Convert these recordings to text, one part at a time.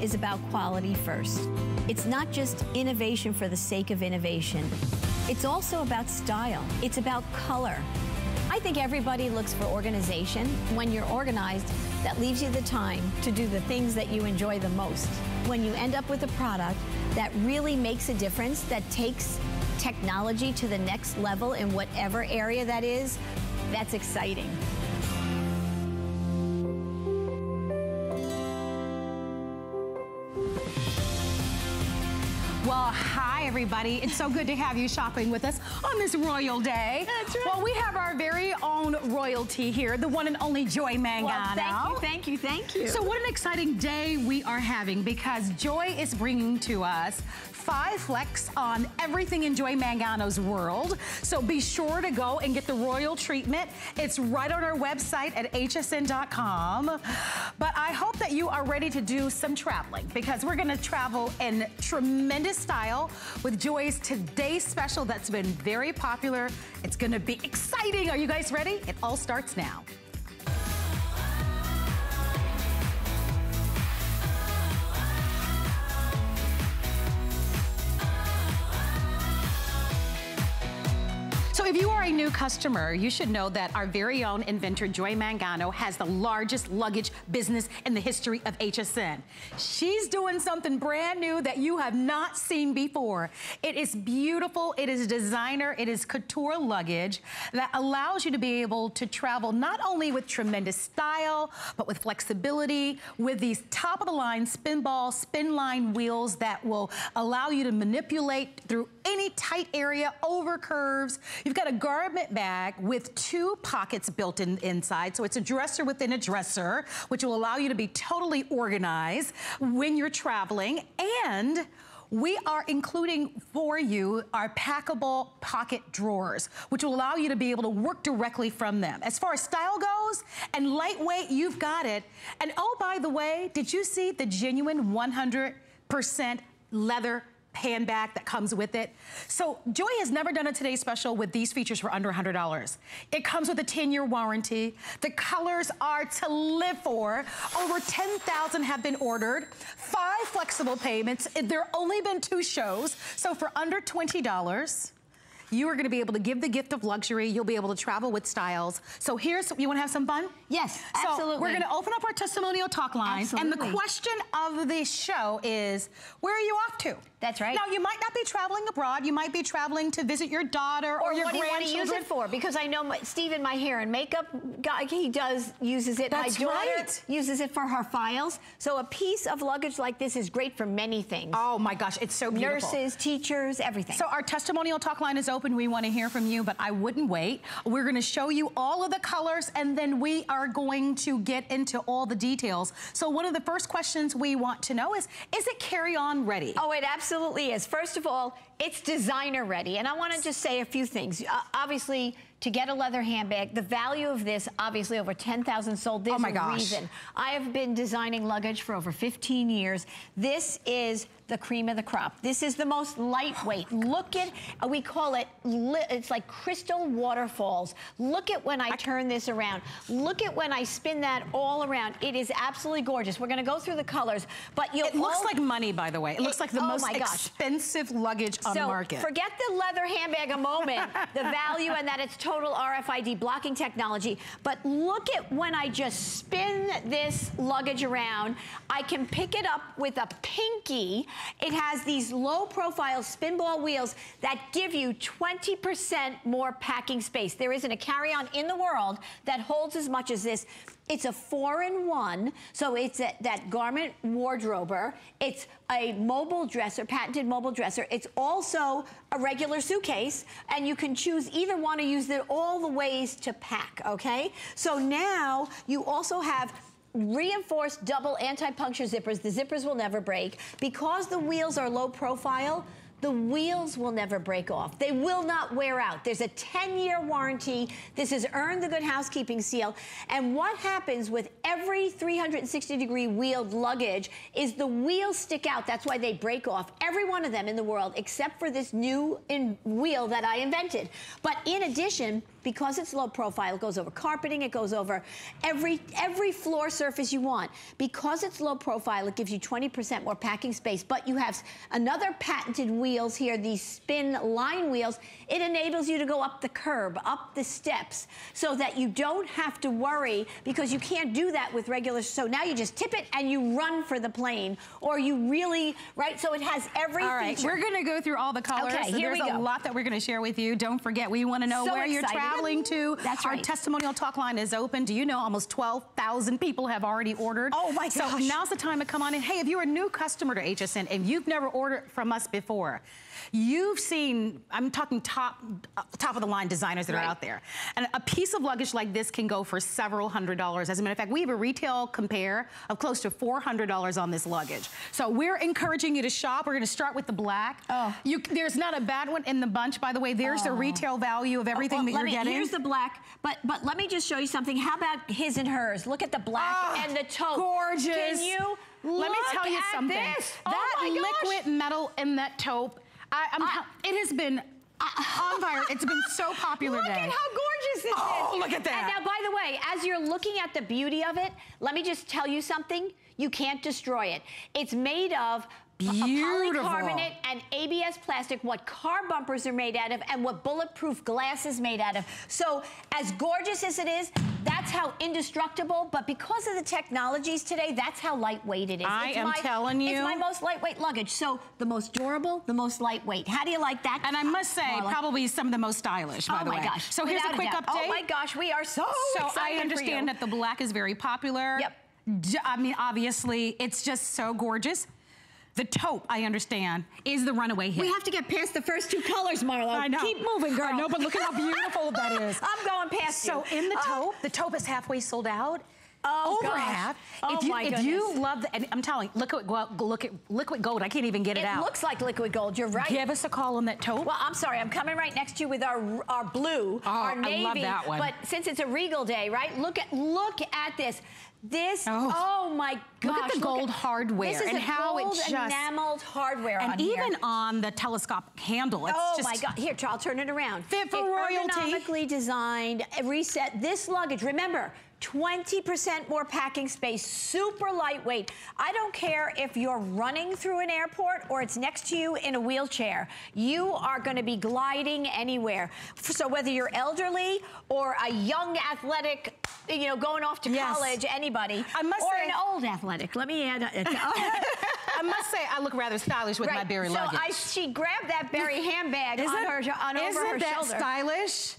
is about quality first. It's not just innovation for the sake of innovation. It's also about style. It's about color. I think everybody looks for organization. When you're organized, that leaves you the time to do the things that you enjoy the most. When you end up with a product that really makes a difference, that takes technology to the next level in whatever area that is, that's exciting. Well, hi everybody. It's so good to have you shopping with us on this Royal Day. That's right. Well, we have our very own royalty here, the one and only Joy Mangano. Well, thank you, thank you, thank you. So what an exciting day we are having because Joy is bringing to us five flex on everything in Joy Mangano's world. So be sure to go and get the royal treatment. It's right on our website at hsn.com. But I hope that you are ready to do some traveling because we're gonna travel in tremendous style with Joy's today's special that's been very popular. It's gonna be exciting. Are you guys ready? It all starts now. If you are a new customer, you should know that our very own inventor, Joy Mangano, has the largest luggage business in the history of HSN. She's doing something brand new that you have not seen before. It is beautiful, it is designer, it is couture luggage that allows you to be able to travel not only with tremendous style, but with flexibility, with these top of the line spin ball, spin line wheels that will allow you to manipulate through any tight area, over curves. You've got a garment bag with two pockets built in inside. So it's a dresser within a dresser, which will allow you to be totally organized when you're traveling. And we are including for you our packable pocket drawers, which will allow you to be able to work directly from them. As far as style goes and lightweight, you've got it. And oh, by the way, did you see the genuine 100% leather handbag that comes with it. So Joy has never done a Today Special with these features for under $100. It comes with a 10-year warranty. The colors are to live for. Over 10,000 have been ordered. Five flexible payments. There have only been two shows. So for under $20, you are gonna be able to give the gift of luxury. You'll be able to travel with styles. So here's, you wanna have some fun? Yes, so absolutely. we're gonna open up our testimonial talk lines. And the question of the show is, where are you off to? That's right. Now, you might not be traveling abroad. You might be traveling to visit your daughter or, or your what do you want to use it for? Because I know my, Stephen, my hair and makeup guy, he does uses it. That's my daughter right. uses it for her files. So a piece of luggage like this is great for many things. Oh my gosh, it's so beautiful. Nurses, teachers, everything. So our testimonial talk line is open. We want to hear from you, but I wouldn't wait. We're going to show you all of the colors, and then we are going to get into all the details. So one of the first questions we want to know is, is it carry-on ready? Oh, it absolutely is. First of all, it's designer ready. And I want to just say a few things. Uh, obviously, to get a leather handbag, the value of this, obviously over 10,000 sold. There's Oh my a gosh. reason. I have been designing luggage for over 15 years. This is the cream of the crop. This is the most lightweight. Look at, uh, we call it, it's like crystal waterfalls. Look at when I turn this around. Look at when I spin that all around. It is absolutely gorgeous. We're gonna go through the colors, but you'll It looks like money, by the way. It, looks like the oh most expensive luggage on so the market. forget the leather handbag a moment, the value and that it's total RFID blocking technology. But look at when I just spin this luggage around, I can pick it up with a pinky. It has these low profile spin ball wheels that give you 20% more packing space. There isn't a carry-on in the world that holds as much as this. It's a four-in-one, so it's a, that garment wardrober. It's a mobile dresser, patented mobile dresser. It's also a regular suitcase, and you can choose either one to use it all the ways to pack, okay? So now you also have reinforced double anti-puncture zippers. The zippers will never break. Because the wheels are low profile, the wheels will never break off. They will not wear out. There's a 10-year warranty. This has earned the Good Housekeeping seal. And what happens with every 360-degree wheeled luggage is the wheels stick out. That's why they break off. Every one of them in the world, except for this new wheel that I invented. But in addition, because it's low profile, it goes over carpeting, it goes over every, every floor surface you want. Because it's low profile, it gives you 20% more packing space, but you have another patented wheels here, these spin line wheels. It enables you to go up the curb, up the steps, so that you don't have to worry because you can't do that with regular, so now you just tip it and you run for the plane, or you really, right? So it has every All right, feature. we're gonna go through all the colors. Okay, here There's we a lot that we're gonna share with you. Don't forget, we wanna know So where you're traveling to. That's right. Our testimonial talk line is open. Do you know almost 12,000 people have already ordered? Oh my So gosh. now's the time to come on in. Hey, if you're a new customer to HSN and you've never ordered from us before, you've seen, I'm talking top, uh, top of the line designers that Right. are out there. And a piece of luggage like this can go for several hundred dollars. As a matter of fact, we have a retail compare of close to $400 on this luggage. So we're encouraging you to shop. We're gonna start with the black. Oh. You, there's not a bad one in the bunch, by the way. There's the Oh. retail value of everything Well, that you're me, getting. Here's the black, but but let me just show you something. How about his and hers? Look at the black Oh, and the taupe. Gorgeous. Can you Let me tell you at something. This? Oh that oh my gosh. liquid metal in that taupe, I, I'm, I- it has been on fire. It's been so popular Look today. at how gorgeous this Oh, is. look at that. And now, by the way, as you're looking at the beauty of it, let me just tell you something. You can't destroy it. It's made of a- a Beautiful. polycarbonate and ABS plastic, what car bumpers are made out of, and what bulletproof glass is made out of. So, as gorgeous as it is, that's how indestructible, but because of the technologies today, that's how lightweight it is. I It's am my- telling you. It's my most lightweight luggage. So, the most durable, the most lightweight. How do you like that? And I must say, Marlo? probably some of the most stylish, by oh the my way. gosh. So here's a quick doubt. Oh update. Oh my gosh, we are so, So I understand that the black is very popular. Yep. I mean, obviously, it's just so gorgeous. The taupe, I understand, is the runaway hit. We have to get past the first two colors, Marlo. I know. Keep moving, girl. I know, but look at how beautiful that is. I'm going past So you. in the uh, Oh. taupe, the taupe is halfway sold out. Oh, Over gosh. half. Oh, if you, my if you love the, and I'm telling you, liquid, look at liquid gold. I can't even get it, It out. It looks like liquid gold. You're right. Give us a call on that taupe. Well, I'm sorry. I'm coming right next to you with our our blue, oh, our navy. I love that one. But since it's a regal day, right? Look at look at this. This. Oh. Oh, my gosh. Look at the gold hardware This is and how it gold just- enameled hardware and even here. on the telescope handle, it's oh just my God! Here, I'll turn it around. Fit for It's royalty. Ergonomically designed. Reset this luggage. Remember, 20% more packing space. Super lightweight. I don't care if you're running through an airport or it's next to you in a wheelchair. You are going to be gliding anywhere. So whether you're elderly or a young athletic, you know, going off to Yes. college, anybody, I must or say- an old athletic. Let me add. Uh, uh, I must say, I look rather stylish with my Right. berry so luggage. I, she grabbed that berry handbag on her, on over her shoulder. isn't that stylish?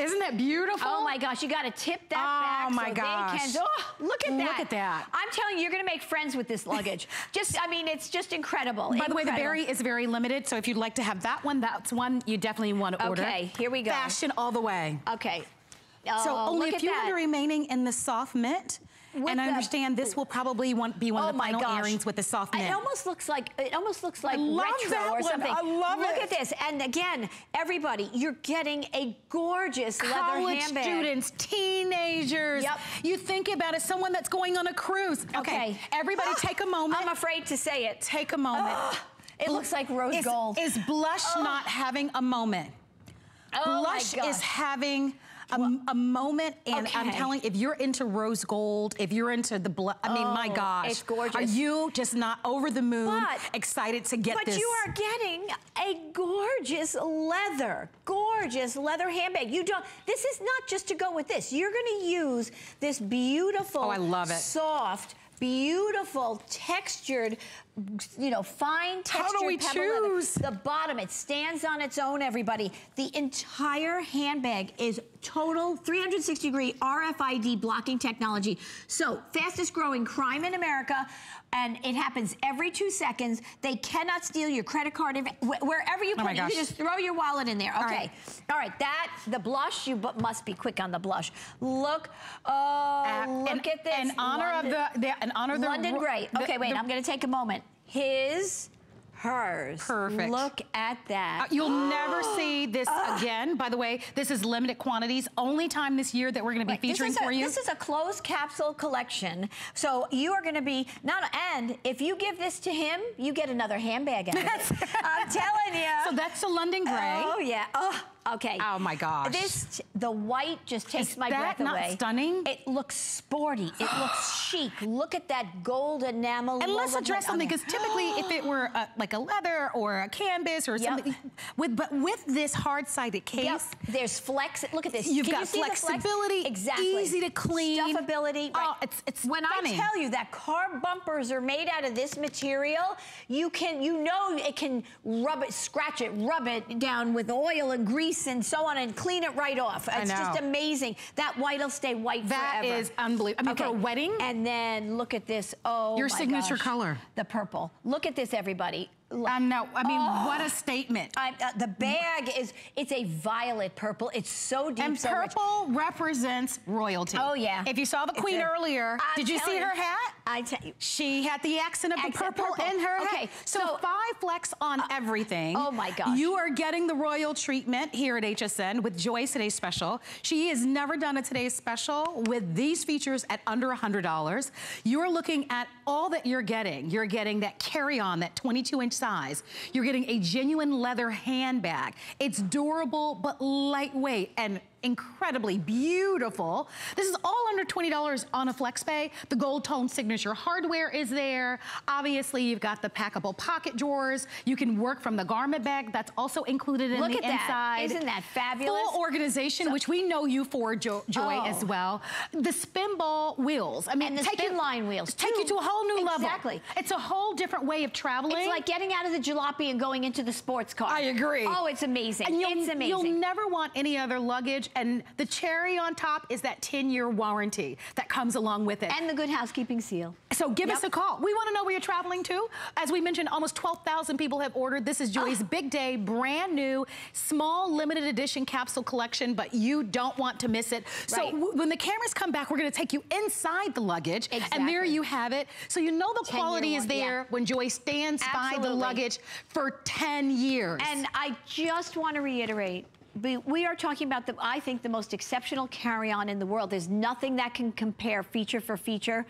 Isn't that beautiful? Oh my gosh, you got to tip that Oh back my so gosh. they can. Oh, look at that. Look at that. I'm telling you, you're going to make friends with this luggage. just, I mean, it's just incredible. By the way, the berry is very limited, so if you'd like to have that one, that's one you definitely want to order. Okay, here we go. Fashion all the way. Okay. Oh, So only a few that. hundred remaining in the soft mint. With and I understand this will probably want, be one Oh of the my final gosh. earrings with the soft mint. It almost looks like it almost looks like retro or something. I love Look it. at this. And again, everybody, you're getting a gorgeous leather College handbag. students, teenagers. Yep. You think about it, someone that's going on a cruise. Okay, Okay. everybody take a moment. I'm afraid to say it. take a moment. It looks like rose is, gold. Is blush oh. not having a moment? Oh my blush is having a, a moment, and I'm Okay. telling if you're into rose gold, if you're into the blush, I mean, my Oh, gosh, it's gorgeous. Are you just not over the moon, But- excited to get But this? you are getting a gorgeous leather, gorgeous leather handbag. You don't. This is not just to go with this. You're going to use this beautiful, Oh, I love it. soft, beautiful, textured, you know, fine How textured do we pebble leather. The bottom, it stands on its own. Everybody, the entire handbag is total 360 degree RFID blocking technology. So fastest growing crime in America. And it happens every two seconds. They cannot steal your credit card wherever you Oh put my it. You gosh. just throw your wallet in there. Okay. right. All right. That the blush. You must be quick on the blush. Look. Oh, Uh, look in, at this. In honor London, of the, the in honor of the London Gray. the- Okay, wait. the- I'm going to take a moment. His, hers. Perfect. Look at that. Uh, you'll never see this again. By the way, this is limited quantities. Only time this year that we're going to be Right, featuring is a- you. This is a closed capsule collection. So you are going to be not and if you give this to him, you get another handbag out of it. I'm telling you. so that's the London Gray. Oh yeah. Oh, okay. Oh, my gosh. This the white just takes Is my that breath not away. stunning? It looks sporty. It looks chic. Look at that gold enamel. And let's address something because typically, if it were uh, like a leather or a canvas or Yep. something, with but with this hard-sided case, Yep. There's flex. Look at this. You've Can got you the flex? flexibility, Exactly. easy to clean. Stuffability. Oh, it's- it's when stunning. I tell you that car bumpers are made out of this material, you can you know it can rub it, scratch it, rub it down with oil and grease and so on, and clean it right off. It's just amazing. That white will stay white That forever. is unbelievable. I mean, for a wedding? And then look at this. Oh, Your signature gosh. color. The purple. Look at this, everybody. I know. I mean, what a statement. I, uh, the bag is, it's a violet purple. It's so deep, And so rich. purple represents royalty. Oh, yeah. If you saw the queen a- earlier, I'm did you see her hat? I tell you. She had the accent of the purple, purple. in her Okay, hat. So, so- five flex on everything. oh my gosh. You are getting the royal treatment here at HSN with Joy's Today's Special. She has never done a Today's Special with these features at under $100. You're looking at all that you're getting. You're getting that carry-on, that 22-inch size. You're getting a genuine leather handbag. It's durable but lightweight and incredibly beautiful. This is all under $20 on a FlexPay. The gold tone signature hardware is there. Obviously, you've got the packable pocket drawers. You can work from the garment bag. That's also included in Look the at that. inside. Isn't that fabulous? Full organization, which we know you for, jo Joy, Oh. as well. The spin ball wheels. I mean, And the take spin you, line wheels, Take you to a whole new level. Exactly. It's a whole different way of traveling. It's like getting out of the jalopy and going into the sports car. I agree. Oh, it's amazing. It's amazing. You'll never want any other luggage. And the cherry on top is that 10-year warranty that comes along with it. and the good housekeeping seal. So give Yep. us a call. We want to know where you're traveling to. As we mentioned, almost 12,000 people have ordered. This is Joy's big day, brand new, small limited edition capsule collection, but you don't want to miss it. So Right. w- when the cameras come back, we're going to take you inside the luggage. And there you have it. So you know the quality is war- yeah. there when Joy stands by the luggage for 10 years. And I just want to reiterate, we, are talking about, the, I think, the most exceptional carry-on in the world. There's nothing that can compare feature for feature.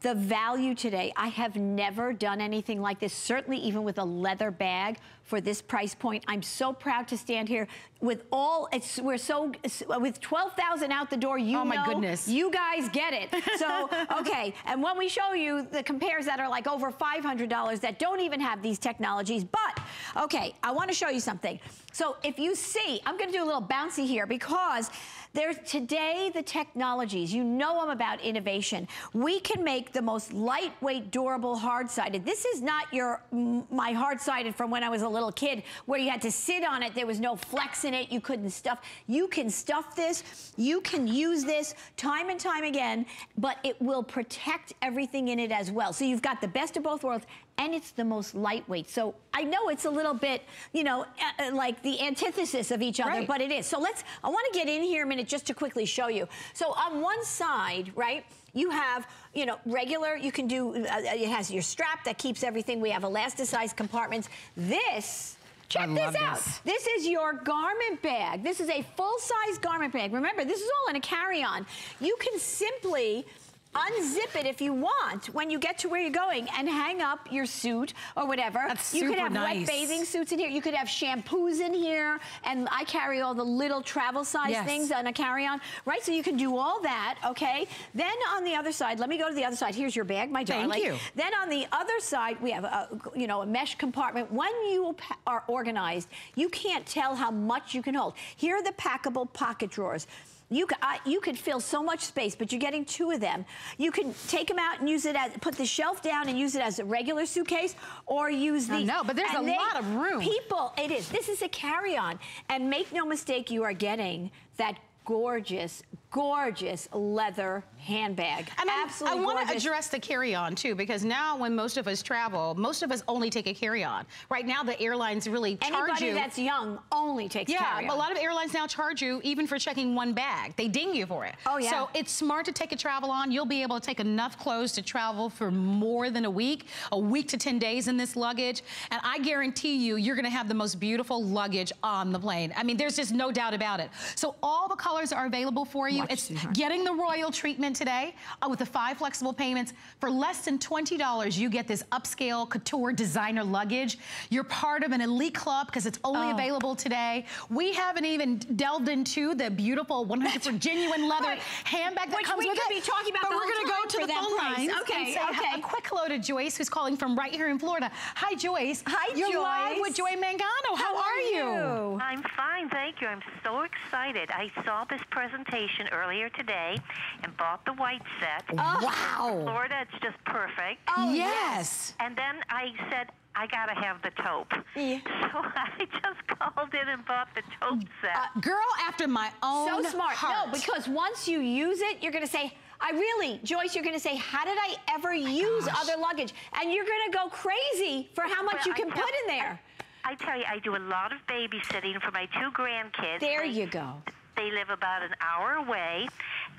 The value today, I have never done anything like this, certainly even with a leather bag for this price point. I'm so proud to stand here with all, it's, we're so, with 12,000 out the door, you Oh, my know, goodness. you guys get it. So, okay, and when we show you the compares that are like over $500 that don't even have these technologies, but, okay, I wanna show you something. So if you see, I'm gonna do a little bouncy here because there's today the technologies, you know I'm about innovation. We can make the most lightweight, durable, hard-sided. This is not your, my hard-sided from when I was a little kid where you had to sit on it, there was no flex in it, you couldn't stuff. You can stuff this, you can use this time and time again, but it will protect everything in it as well. So you've got the best of both worlds and it's the most lightweight. So I know it's a little bit, you know, uh, uh, like the antithesis of each other, Right. but it is. So let's, I want to get in here a minute just to quickly show you. So on one side, right, you have, you know, regular, you can do, uh, it has your strap that keeps everything. We have elasticized compartments. This, check I this out. this. This is your garment bag. This is a full-size garment bag. Remember, this is all in a carry-on. You can simply unzip it if you want when you get to where you're going and hang up your suit or whatever. That's you could have nice. wet bathing suits in here. You could have shampoos in here. And I carry all the little travel size Yes. things on a carry-on, right? So you can do all that, okay? Then on the other side, let me go to the other side. Here's your bag, my darling. Thank you. Then on the other side, we have a, you know, a mesh compartment. When you are organized, you can't tell how much you can hold. Here are the packable pocket drawers. You could, I, you could fill so much space, but you're getting two of them. You can take them out and use it as, put the shelf down and use it as a regular suitcase or use the. I know, but there's a lot of room. People, it is. This is a carry-on. And make no mistake, you are getting that gorgeous gorgeous leather handbag. And I- Absolutely I want to address the carry-on too, because now when most of us travel, most of us only take a carry-on. Right now, the airlines really charge Anybody you. Anybody that's young only takes yeah, carry-on. but a lot of airlines now charge you even for checking one bag. They ding you for it. Oh, yeah. So it's smart to take a travel on. You'll be able to take enough clothes to travel for more than a week, a week to 10 days in this luggage. And I guarantee you, you're gonna have the most beautiful luggage on the plane. I mean, there's just no doubt about it. So all the colors are available for you. Watch, it's sweetheart. getting the royal treatment today uh, with the five flexible payments. For less than $20, you get this upscale couture designer luggage. You're part of an elite club because it's only Oh. available today. We haven't even delved into the beautiful 100% genuine leather Right. handbag that Which comes we with could it. be talking about but we're gonna go to the phone price. lines Okay, and say okay. a quick hello to Joyce, who's calling from right here in Florida. Hi, Joyce. Hi, Joyce. You're live with Joy Mangano. How, are you? I'm fine, thank you. I'm so excited. I saw this presentation earlier today and bought the white set. Oh, Wow. Florida, it's just perfect. Oh, yes. And then I said, I gotta have the taupe. Yeah. So I just called in and bought the taupe set. Uh, girl after my own so smart. heart. No, because once you use it, you're going to say, I really, Joyce, you're going to say, how did I ever use gosh. other luggage? And you're going to go crazy for how much Well, you can put in there. I tell you, I do a lot of babysitting for my two grandkids. There They- you go. They live about an hour away,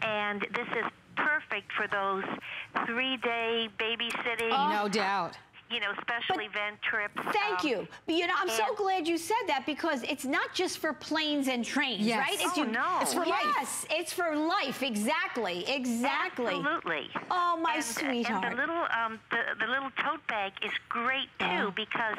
and this is perfect for those three-day babysitting. no doubt. you know, special But event trips. Thank um, you. But you know, I'm so glad you said that because it's not just for planes and trains, Yes. right? It's Oh, no. It's for life. yes, it's for life. Exactly. Exactly. Absolutely. Oh, my and, sweetheart. And the little um, the, the little tote bag is great too Oh. because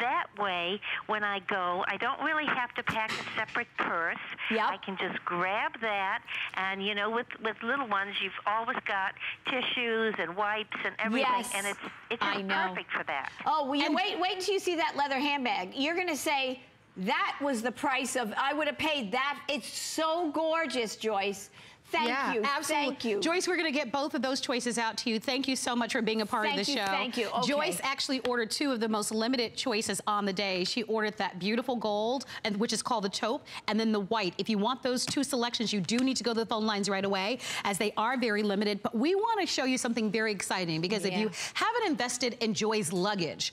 that way, when I go, I don't really have to pack a separate purse. Yep. I can just grab that, and you know, with with little ones, you've always got tissues and wipes and everything, Yes. and it's it's just perfect for that. Oh, well, And- wait, wait until you see that leather handbag. You're gonna say, that was the price of, I would have paid that. It's so gorgeous, Joyce. Thank yeah, you. absolutely. Thank you. Joyce, we're going to get both of those choices out to you. Thank you so much for being a part Thank of the you, show. thank you. Okay. Joyce actually ordered two of the most limited choices on the day. She ordered that beautiful gold, and which is called the taupe, and then the white. If you want those two selections, you do need to go to the phone lines right away, as they are very limited. But we want to show you something very exciting because if you haven't invested in Joy's luggage,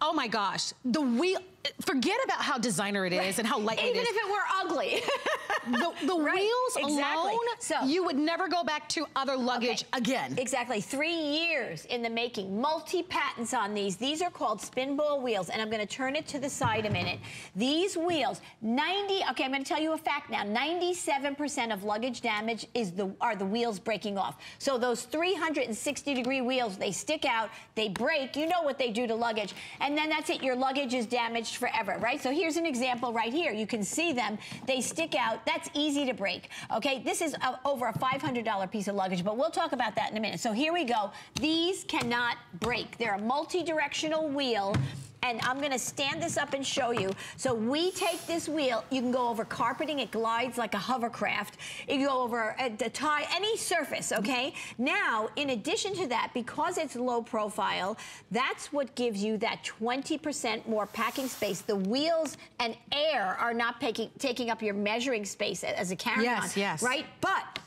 oh my gosh, the wheel. Forget about how designer it is and how light Even it is Even if it were ugly. the, the Right, wheels exactly. alone, So- you would never go back to other luggage Okay. again. Exactly. Three years in the making. Multi patents on these. These are called spin ball wheels, and I'm going to turn it to the side a minute. These wheels, 90. Okay, I'm going to tell you a fact now. 97% of luggage damage is the are the wheels breaking off. So those 360 degree wheels, they stick out, they break. You know what they do to luggage, and then that's it. Your luggage is damaged forever, right? So here's an example right here. You can see them. They stick out. That's easy to break. Okay, this is a, over a $500 piece of luggage, but we'll talk about that in a minute. So here we go. These cannot break. They're a multi-directional wheel. And I'm gonna stand this up and show you. So we take this wheel, you can go over carpeting, it glides like a hovercraft. You go over uh, a, the tie, any surface, okay? Now, in addition to that, because it's low profile, that's what gives you that 20% more packing space. The wheels and air are not taking, taking up your measuring space as a carry-on, Yes, yes. right? But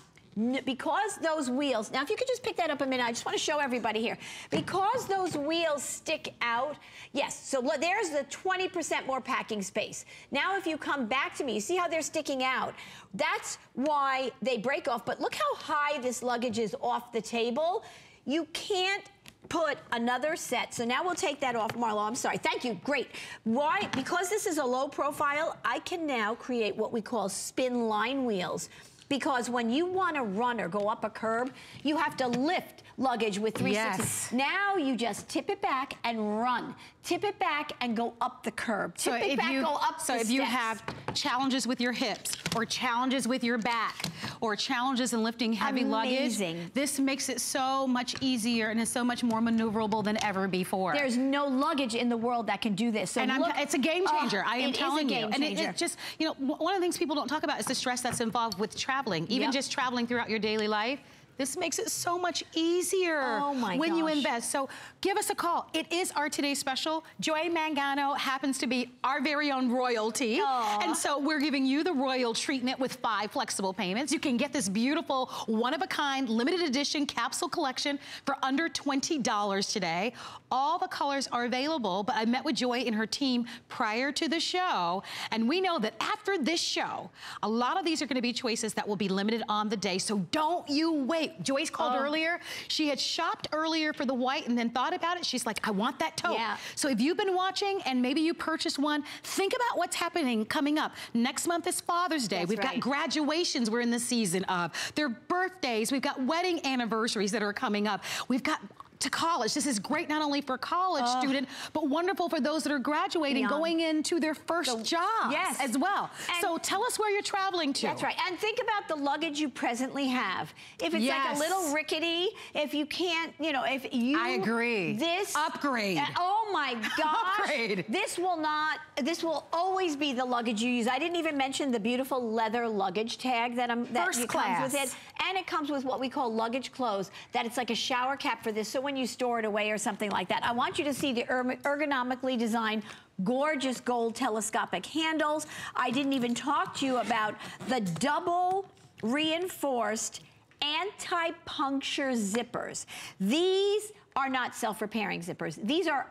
because those wheels, now if you could just pick that up a minute, I just want to show everybody here. Because those wheels stick out, yes, so there's the 20% more packing space. Now if you come back to me, you see how they're sticking out? That's why they break off, but look how high this luggage is off the table. You can't put another set. So now we'll take that off, Marlo. I'm sorry. Thank you. Great. Why? Because this is a low profile, I can now create what we call spin line wheels. Because when you want to run or go up a curb, you have to lift luggage with 360. Yes. Now you just tip it back and run. Tip it back and go up the curb. Tip So it if back, you, go up so if you steps. have challenges with your hips or challenges with your back or challenges in lifting heavy Amazing. luggage, this makes it so much easier and is so much more maneuverable than ever before. There's no luggage in the world that can do this. So and look, it's a game Oh, changer. I am it is a telling you. game And it, changer. it's just, you know, one of the things people don't talk about is the stress that's involved with traveling. Even Yep. just traveling throughout your daily life. This makes it so much easier Oh my when you invest. So give us a call. It is our today's special. Joy Mangano happens to be our very own royalty. Aw. And so we're giving you the royal treatment with five flexible payments. You can get this beautiful one-of-a-kind limited edition capsule collection for under $20 today. All the colors are available, but I met with Joy and her team prior to the show, and we know that after this show, a lot of these are gonna be choices that will be limited on the day, so don't you wait. Joyce called Oh. earlier. She had shopped earlier for the white and then thought about it. She's like, I want that tote. Yeah. So if you've been watching and maybe you purchased one, think about what's happening coming up. Next month is Father's Day. That's We've got graduations we're in the season of. Their birthdays. We've got wedding anniversaries that are coming up. We've got to college. This is great not only for college student, but wonderful for those that are graduating, Beyond. going into their first The- job yes. as well. And- so tell us where you're traveling to. That's right. And think about the luggage you presently have. If it's like a little rickety, if you can't, you know, if you I agree. This Upgrade. Uh, oh my gosh. Upgrade. This will not this will always be the luggage you use. I didn't even mention the beautiful leather luggage tag that I'm that First it comes with it. And it comes with what we call luggage clothes, that it's like a shower cap for this. So when you store it away or something like that, I want you to see the erg- ergonomically designed gorgeous gold telescopic handles. I didn't even talk to you about the double reinforced anti-puncture zippers. These are not self-repairing zippers. These are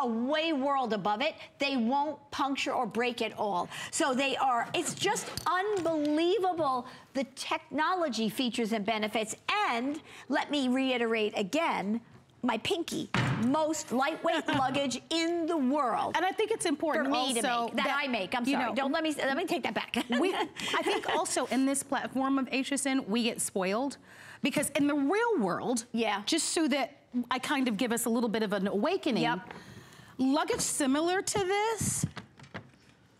a way world above it. They won't puncture or break at all. So they are, it's just unbelievable the technology features and benefits. And let me reiterate again, my pinky, most lightweight luggage in the world. And I think it's important For me also to make, that, I make. I'm sorry. know, Don't let me. Let me take that back. we, I think also in this platform of HSN, we get spoiled because in the real world, Yeah. just so that I kind of give us a little bit of an awakening, Yep. luggage similar to this,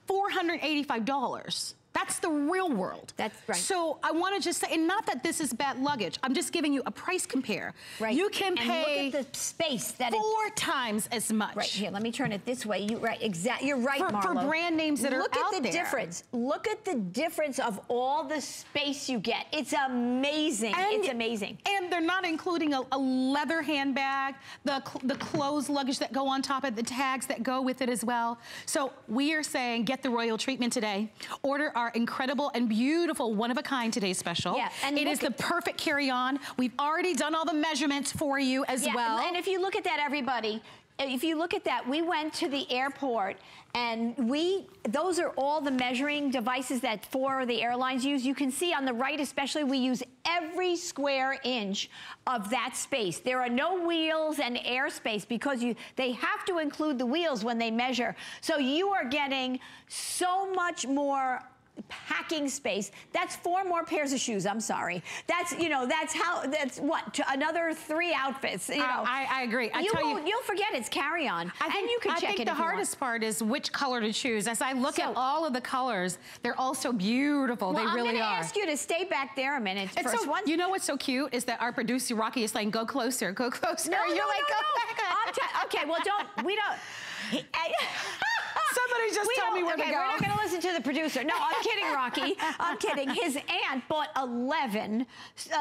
$485. That's the real world. That's right. So I want to just say, and not that this is bad luggage, I'm just giving you a price compare. Right. You can and pay look at the space that it four times as much. Right here, let me turn it this way. You right, exact. You're right, For- for brand names that are Look at the there. difference. Look at the difference of all the space you get. It's amazing. it's amazing. And they're not including a, a leather handbag, the, cl- the clothes luggage that go on top of the tags that go with it as well. So we are saying get the royal treatment today. Order our incredible and beautiful one-of-a-kind today's special. Yeah, and it is the perfect carry-on. We've already done all the measurements for you as Yeah, well. And if you look at that, everybody, uh, if you look at that, we went to the airport and we, those are all the measuring devices that four of the airlines use. You can see on the right, especially, we use every square inch of that space. There are no wheels and airspace because you, they have to include the wheels when they measure. So you are getting so much more packing space. That's four more pairs of shoes. I'm sorry. That's you know that's how that's what to another three outfits. You know. I, I agree. I you tell you, won't, you'll forget it's carry on. I think, and you can I check it the if you want. hardest part is which color to choose. As I look at all of the colors, they're all so beautiful. Well, they really are. I'm gonna ask you to stay back there a minute. It's first so, one. you know what's so cute is that our producer Rocky is saying, "Go closer, go closer." no, no, You're no, like, no. "Go back." I'm okay, well, don't. We don't. Somebody just We tell eh, me where to okay, go. We're not going to listen to the producer. No, I'm kidding, Rocky. I'm kidding. His aunt bought 11,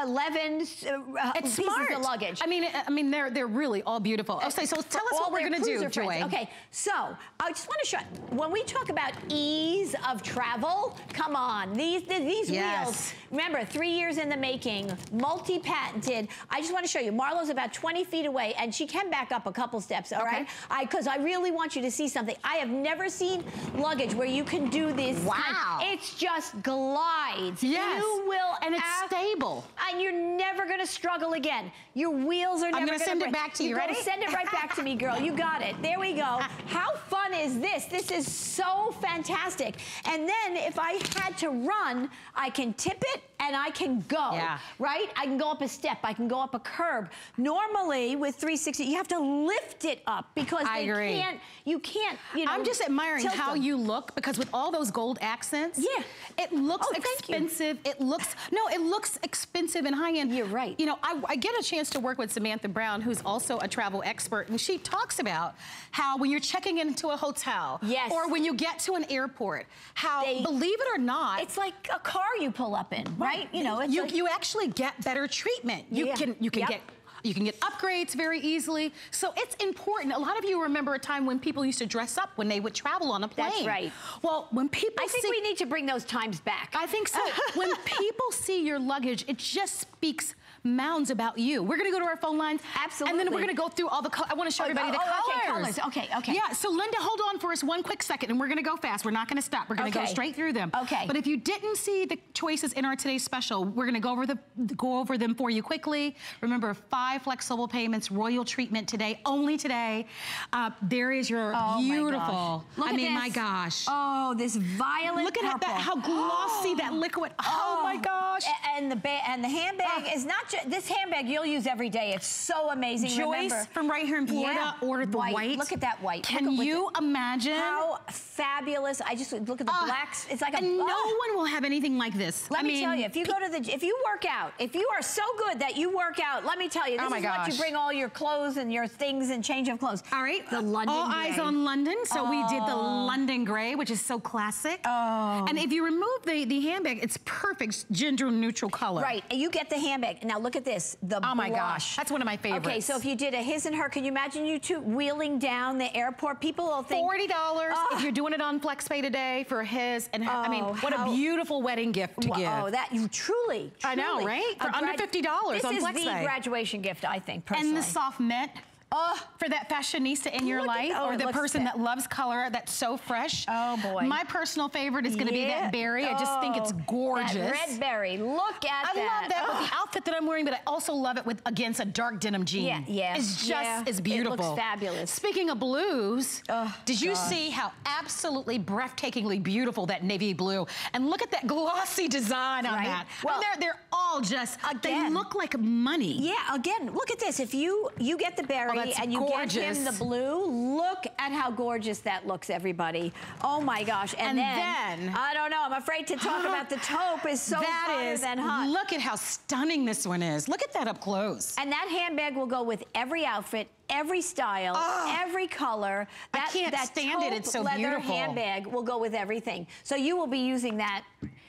11 uh, It's pieces smart. of luggage. I mean, I mean, they're they're really all beautiful. Okay, so tell us all what we're gonna do, friends. Joy. Okay, so I just want to show. When we talk about ease of travel, come on, these the, these Yes. wheels. Remember, three years in the making, multi-patented. I just want to show you. Marlo's about 20 feet away, and she can back up a couple steps. All Okay. right, I because I really want you to see something. I have never seen luggage where you can do this. kind- Wow. it's just glides. Yes. you will, And it's ab- stable. and you're never going to struggle again. Your wheels are never gonna gonna send it break. back to you. go Ready? Send it right back to me, girl. You got it. There we go. How fun is this? This is so fantastic. And then if I had to run, I can tip it and I can go. Yeah. Right? I can go up a step. I can go up a curb. Normally with 360, you have to lift it up because I they agree. can't. You can't. You know. I'm just admiring how them. you look because with all those gold accents, Yeah. it looks Oh, expensive. It looks no, it looks expensive and high end. You're right. You know, I, I get a chance to work with Samantha Brown, who's also a travel expert, and she talks about how when you're checking into a hotel, Yes. or when you get to an airport, how They- believe it or not, It's like a car you pull up in, right? You know, it's you like, you actually get better treatment. You Yeah. can you can Yep. get you can get upgrades very easily. So it's important. A lot of you remember a time when people used to dress up when they would travel on a plane. That's right. Well, when people I think see, we need to bring those times back. I think so. when people see your luggage, it just speaks mounds about you. We're gonna go to our phone lines. Absolutely. And then we're gonna go through all the colors. I wanna show Oh, everybody the oh, okay, colors. colors. Okay, okay. Yeah, so Linda, hold on for us one quick second and we're gonna go fast. We're not gonna stop. We're gonna go straight through them. Okay. But if you didn't see the choices in our today's special, we're gonna go over the go over them for you quickly. Remember, five flexible payments, royal treatment today, only today. Uh, there is your Oh, my beautiful. I mean, my gosh. Oh, this violet Look at purple. that, how glossy that liquid. Oh, my gosh. And the and the handbag Oh. is not just this handbag you'll use every day. It's so amazing. Joyce Remember, from right here in Florida Yeah, ordered the white. white. Look at that white. Can Look at what you the- imagine? How fabulous! I just look at the Ah, blacks. It's like a. and no ah. one will have anything like this. Let I me mean, tell you, if you go to the, if you work out, if you are so good that you work out, let me tell you, this Oh my is what you bring all your clothes and your things and change of clothes. All right, the London All gray. eyes on London. So we did the Oh. London gray, which is so classic. Oh. And if you remove the, the handbag, it's perfect gender neutral color. Right, and you get the handbag. Now look at this, the Oh my blush. gosh, that's one of my favorites. Okay, so if you did a his and her, can you imagine you two wheeling down the airport? People will think Forty dollars Oh. if you're doing it on FlexPay today for his and her. I mean, Oh, what how- a beautiful wedding gift to Well, oh, give. Oh, that you truly, I know, right? For under $50 on FlexPay. This is the graduation gift, I think, personally. and the soft mint. Oh. for that fashionista in your at- life oh, or the person that loves color that's so fresh. Oh, boy. My personal favorite is going to be that berry. I just think it's Oh, gorgeous. That red berry. Look at I that. I love that Oh. with the outfit that I'm wearing, but I also love it with against a dark denim jean. Yeah, yeah, It's just yeah. as It beautiful. looks fabulous. Speaking of blues, Oh, did you gosh. see how absolutely breathtakingly beautiful that navy blue? And look at that glossy design on that. Well, I mean, they're they're all just again, they look like money. Yeah, again, look at this. If you you get the berry And you get him the blue, look at how gorgeous that looks, everybody. Oh my gosh. And, And then, then- I don't know, I'm afraid to talk about the taupe is so That hotter is- than hot. Look at how stunning this one is. Look at that up close. And that handbag will go with every outfit, every style, Oh. every color. I That, can't that stand it. It's so leather beautiful. handbag will go with everything. So you will be using that.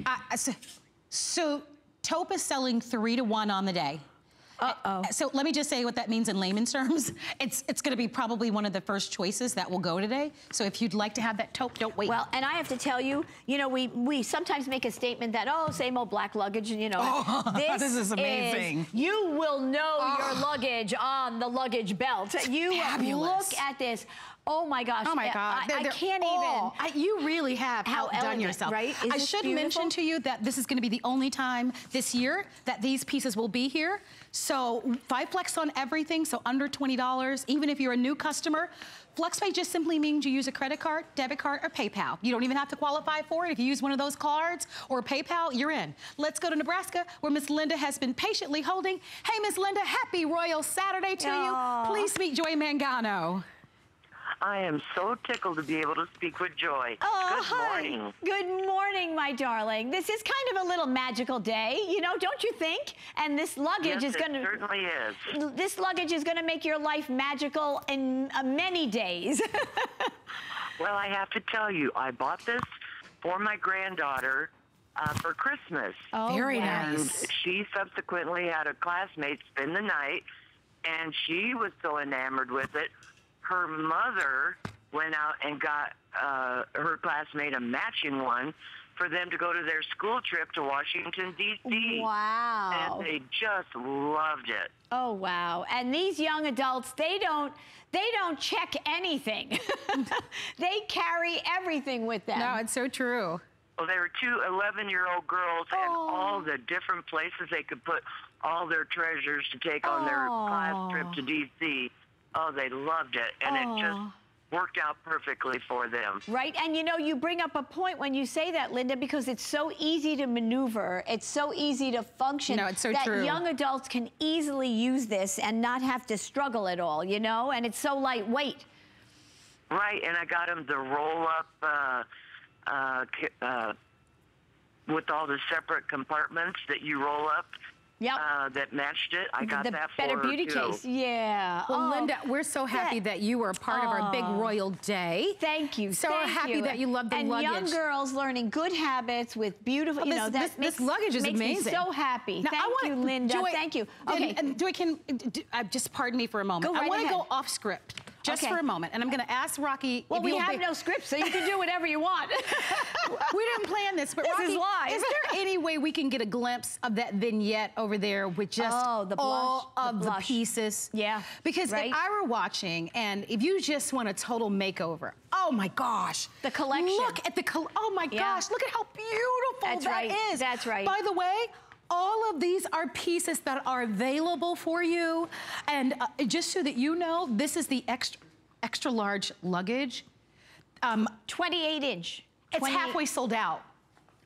Uh, so, so taupe is selling three to one on the day. Uh-oh. So let me just say what that means in layman's terms. It's it's going to be probably one of the first choices that will go today. So if you'd like to have that taupe, don't wait. Well, and I have to tell you, you know, we we sometimes make a statement that oh, same old black luggage, and you know, Oh, this is amazing. you will know oh. your luggage on the luggage belt. You fabulous. look at this. Oh my gosh! Oh my God! I, They're- I can't all- even. I, you really have How outdone elegant, yourself, right? Is I should beautiful? mention to you that this is going to be the only time this year that these pieces will be here. So five flex on everything, so under twenty dollars. Even if you're a new customer, FlexPay just simply means you use a credit card, debit card, or PayPal. You don't even have to qualify for it. If you use one of those cards or PayPal, you're in. Let's go to Nebraska, where Miss Linda has been patiently holding. Hey, Miss Linda, happy Royal Saturday to Aw. you. Please meet Joy Mangano. I am so tickled to be able to speak with Joy. Oh, Good hi. morning. Good morning, my darling. This is kind of a little magical day, you know, don't you think? And this luggage Yes, is going to certainly is. this luggage is going to make your life magical in uh, many days. Well, I have to tell you, I bought this for my granddaughter uh, for Christmas. Oh, Very wow. nice. And she subsequently had a classmate spend the night, and she was so enamored with it. Her mother went out and got uh, her classmate a matching one for them to go to their school trip to Washington, D.C. Wow. And they just loved it. Oh wow. And these young adults, they don't they don't check anything. they carry everything with them. No, it's so true. Well, there were two 11 year old girls, and Oh. all the different places they could put all their treasures to take on their class trip to D.C. Oh, they loved it, and it just worked out perfectly for them. Right? And you know, you bring up a point when you say that, Linda, because it's so easy to maneuver. It's so easy to function. No, it's so that true. young adults can easily use this and not have to struggle at all, you know? And it's so lightweight. Right, and I got them the roll up uh, uh, uh, with all the separate compartments that you roll up. Yep. Uh, that matched it. I got the that for Better Beauty too. case. Yeah. Well, Oh, Linda, we're so happy that- that you were a part of our big Oh. royal day. Thank you. So thank happy you. that you love the and luggage. young girls learning good habits with beautiful. Well, you this, know that this, makes, this luggage is makes amazing. Me so happy. Now, I Thank wanna- you, Linda. Joy, Thank you. and- Okay. And, Joy, can d- uh, just pardon me for a moment. Go right I want to go off script just Okay. for a moment, and I'm going to ask Rocky. well, if we have no script, so you can do whatever you want. we didn't plan this, but This Rocky, is live. is there any way we can get a glimpse of that vignette over there with just Oh, the blush, all the of the, blush. pieces? Yeah, Because right. if I were watching, and if you just want a total makeover, oh my gosh, The collection. Look at the oh my Yeah. gosh, look at how beautiful That's that right. is. That's right. By the way. All of these are pieces that are available for you. And uh, just so that you know, this is the extra, extra large luggage. Um, 28 inch. it's 28 halfway sold out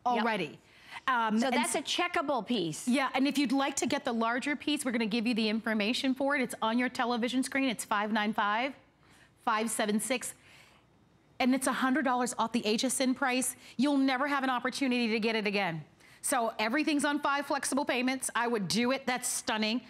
already. Um, So that's a checkable piece. yeah, and if you'd like to get the larger piece, we're gonna give you the information for it. It's on your television screen. It's 595 576 and it's $100 off the HSN price. You'll never have an opportunity to get it again. So everything's on five flexible payments. I would do it. That's stunning.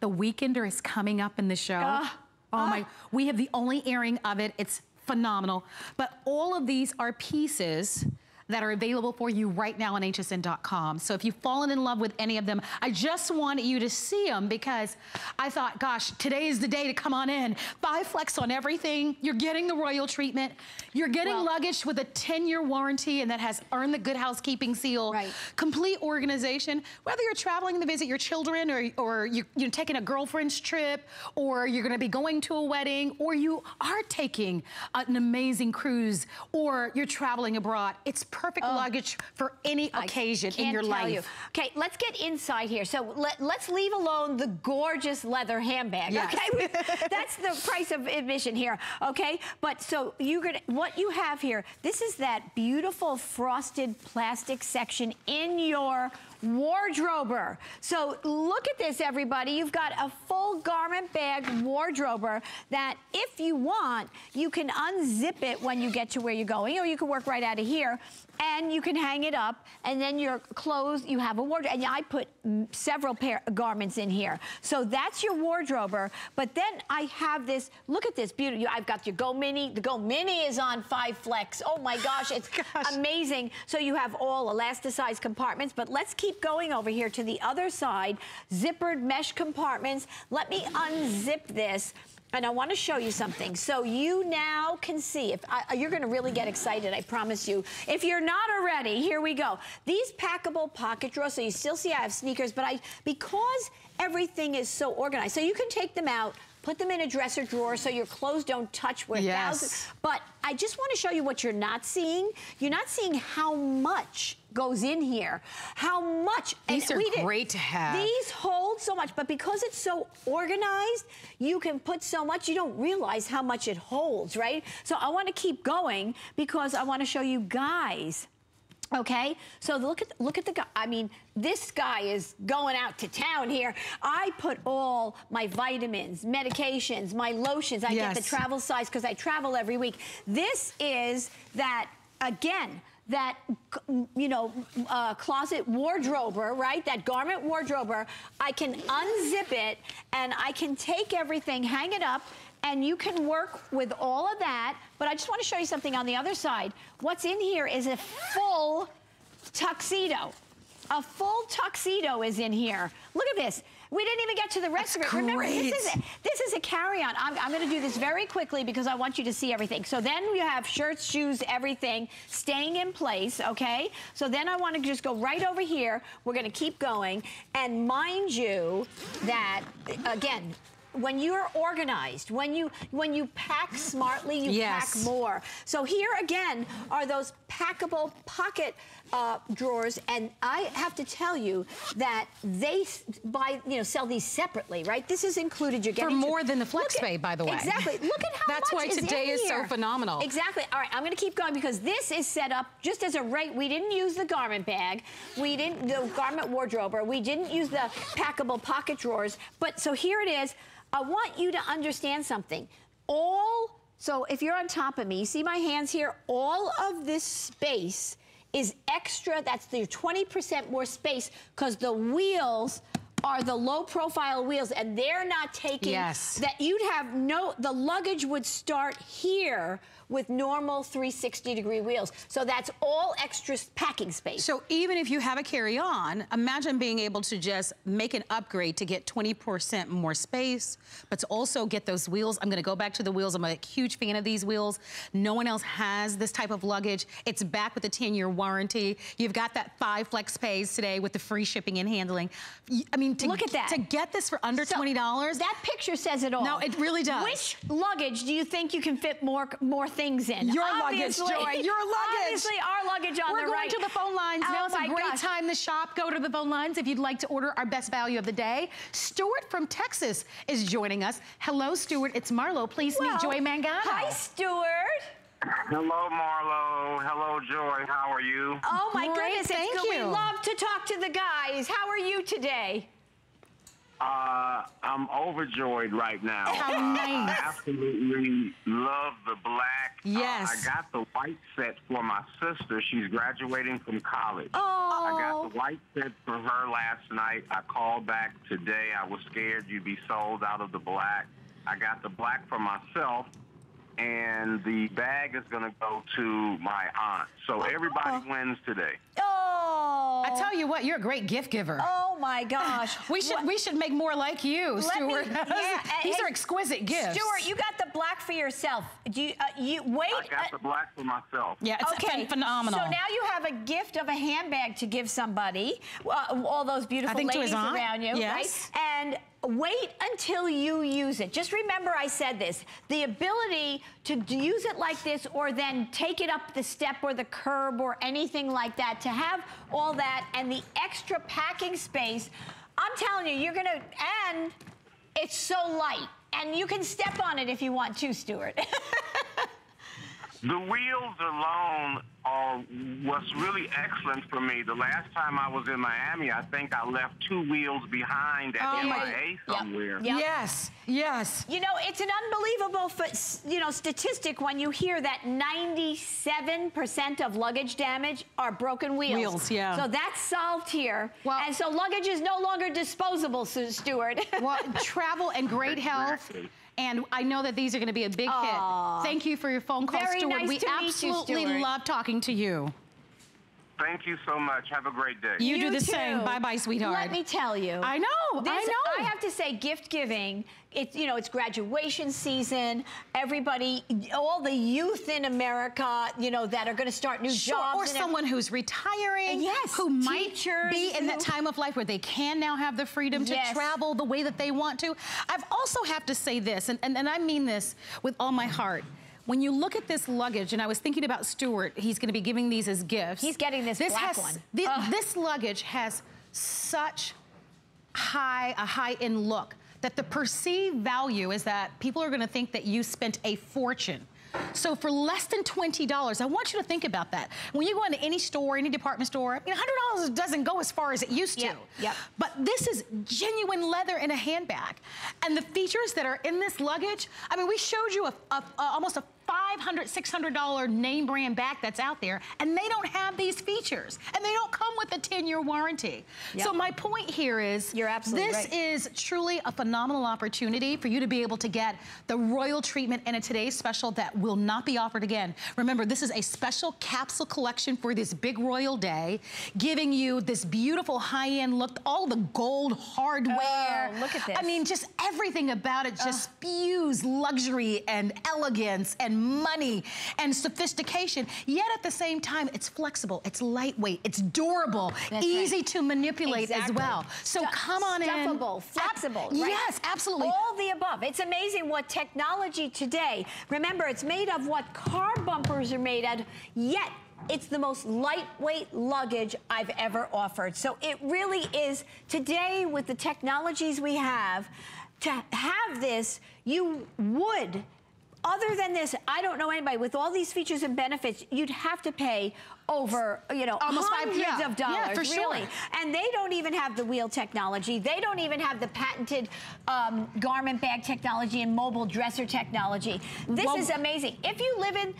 The Weekender is coming up in the show. Ah, oh my, we have the only airing of it. It's phenomenal. But all of these are pieces that are available for you right now on hsn.com. So if you've fallen in love with any of them, I just wanted you to see them because I thought, gosh, today is the day to come on in. Five flex on everything. You're getting the royal treatment. You're getting Well- luggage with a 10-year warranty and that has earned the good housekeeping seal. Right. Complete organization. Whether you're traveling to visit your children or, or you, you're taking a girlfriend's trip or you're gonna be going to a wedding or you are taking an amazing cruise or you're traveling abroad, it's perfect oh. luggage for any I occasion in your life. you. Okay, let's get inside here. So let, let's leave alone the gorgeous leather handbag. Yes. Okay, that's the price of admission here. Okay, but so you're gonna what you have here. This is that beautiful frosted plastic section in your wardrober. So look at this, everybody. You've got a full garment bag wardrober that if you want, you can unzip it when you get to where you're going, or you can work right out of here and you can hang it up and then your clothes you have a wardrobe. And i put several pair of garments in here. So that's your wardrober. But then i have this look at this beauty. I've got your go mini. The go mini is on five flex. Oh my gosh it's Gosh. amazing. So you have all elasticized compartments. But let's keep going over here to the other side. Zippered mesh compartments. Let me unzip this and I want to show you something. So you now can see, if I, uh, you're going to really get excited, I promise you. If you're not already, here we go. These packable pocket drawers, so you still see I have sneakers, but I, because everything is so organized, so you can take them out, put them in a dresser drawer so your clothes don't touch where Yes. thousands. But I just want to show you what you're not seeing. You're not seeing how much goes in here, how much. These are great to have. These so much, but because it's so organized, you can put so much, you don't realize how much it holds, right? So I want to keep going because I want to show you guys. Okay, so look at look at the guy. I mean, this guy is going out to town here. I put all my vitamins, medications, my lotions. I get the travel size because I travel every week. This is that again that you know uh, closet wardrober, right? That garment wardrober. I can unzip it and I can take everything, hang it up, and you can work with all of that. But I just want to show you something on the other side. What's in here is a full tuxedo. A full tuxedo is in here. Look at this. We didn't even get to the rest That's of it. Remember, great. this is this is a carry-on. I'm, I'm going to do this very quickly because I want you to see everything. So then you have shirts, shoes, everything staying in place, okay? So then I want to just go right over here. We're going to keep going. And mind you that, again, when you're organized, when you when you pack smartly, you Yes. pack more. So here again are those packable pocket uh, drawers, and I have to tell you that they buy you know sell these separately, right? This is included. You're getting For more than the Look flex at- by the way. Exactly. Look at how That's much why is today is so phenomenal. Exactly. All right, I'm going to keep going because this is set up just as a right. We didn't use the garment bag. We didn't the garment wardrobe, or We didn't use the packable pocket drawers. But so here it is. I want you to understand something. All So if you're on top of me, you see my hands here? All of this space is extra. That's the 20% more space because the wheels are the low profile wheels and they're not taking Yes. that you'd have no the luggage would start here with normal 360 degree wheels so that's all extra packing space So even if you have a carry-on, imagine being able to just make an upgrade to get 20% more space, but to also get those wheels. I'm gonna go back to the wheels. I'm a huge fan of these wheels. No one else has this type of luggage. It's back with a 10-year warranty. You've got that five FlexPays today with the free shipping and handling. I mean, to, Look at that. to get this for under So, $20, that picture says it all No, it really does. which luggage do you think you can fit more more things in Your luggage, Obviously- Joy, your luggage. obviously our luggage on We're the going to the phone lines. oh Now's my a great gosh. time to shop. Go to the phone lines if you'd like to order our best value of the day. Stuart from Texas is joining us. Hello, Stuart. It's Marlo. Please Well, meet Joy Mangano. hi stuart Hello, Marlo. Hello, Joy. How are you? oh my Great, goodness thank it's good you. we love to talk to the guys how are you today Uh, I'm overjoyed right now. How Uh, nice. I absolutely love the black. Uh, Yes. I got the white set for my sister. She's graduating from college. oh I got the white set for her last night. I called back today. I was scared you'd be sold out of the black. I got the black for myself, and the bag is going to go to my aunt. So everybody wins today. oh I tell you what, you're a great gift giver. oh my gosh we should What- we should make more like you, Let me- Stuart. yeah, These hey, are exquisite gifts. Stuart, you got the black for yourself. Do you, uh, you wait? I got uh, the black for myself. yeah, it's okay, phenomenal. So now you have a gift of a handbag to give somebody. Uh, all those beautiful think to ladies his aunt, around you, yes. right? And wait until you use it. Just remember I said this. The ability to use it like this or then take it up the step or the curb or anything like that, to have all that and the extra packing space, I'm telling you, you're gonna, and it's so light. And you can step on it if you want to, Stuart. The wheels alone are what's really excellent for me. The last time I was in Miami, I think I left two wheels behind at Oh, yeah. MIA Yep. somewhere. Yep. Yes, yes. You know, it's an unbelievable, you know, statistic when you hear that 97% of luggage damage are broken wheels. Wheels, yeah. So that's solved here. Well- and so luggage is no longer disposable, Su- Stuart. Well, travel and great health. Exactly. And I know that these are going to be a big Aw. hit. Thank you for your phone call, Very Stuart. nice we you, absolutely Stuart. love talking to you. Thank you so much. Have a great day. You, do the too. same. Bye bye, sweetheart. Let me tell you. I know, This, I know. I have to say, gift giving. It's you know, it's graduation season. Everybody, all the youth in America, you know, that are going to start new Sure, jobs. or someone who's retiring, Yes, who might teachers be in that time of life where they can now have the freedom to Yes. travel the way that they want to. I've also have to say this, and, and, and I mean this with all my heart. When you look at this luggage, and I was thinking about Stuart, he's going to be giving these as gifts. He's getting this black has, one. Ugh. this luggage has such high a high end look that the perceived value is that people are going to think that you spent a fortune. So for less than $20, I want you to think about that. When you go into any store, any department store, I mean, $100 doesn't go as far as it used to. Yep, yep. But this is genuine leather in a handbag. And the features that are in this luggage, I mean, we showed you a, a, a- almost a $500, $600 name brand bag that's out there, and they don't have these features. And they don't come with a 10-year warranty. Yep. So my point here is You're absolutely this right. is truly a phenomenal opportunity for you to be able to get the royal treatment in a today's special that will not be offered again. Remember, this is a special capsule collection for this big royal day, giving you this beautiful high-end look, all the gold hardware. Oh, look at this. I mean, just everything about it just spews luxury and elegance and money and sophistication. Yet at the same time, it's flexible, it's lightweight, it's durable, That's easy right. to manipulate as well. So come on in. stuffable, Ab- flexible. right? Yes, absolutely. All the above. It's amazing what technology today. Remember, it's made of what car bumpers are made of. Yet. It's the most lightweight luggage I've ever offered. So it really is today with the technologies we have to have this, you would other than this, I don't know anybody with all these features and benefits, you'd have to pay over, you know, Almost five- hundreds yeah. of dollars, Yeah, for sure. really. And they don't even have the wheel technology. They don't even have the patented um, garment bag technology and mobile dresser technology. This Well- is amazing. If you live in,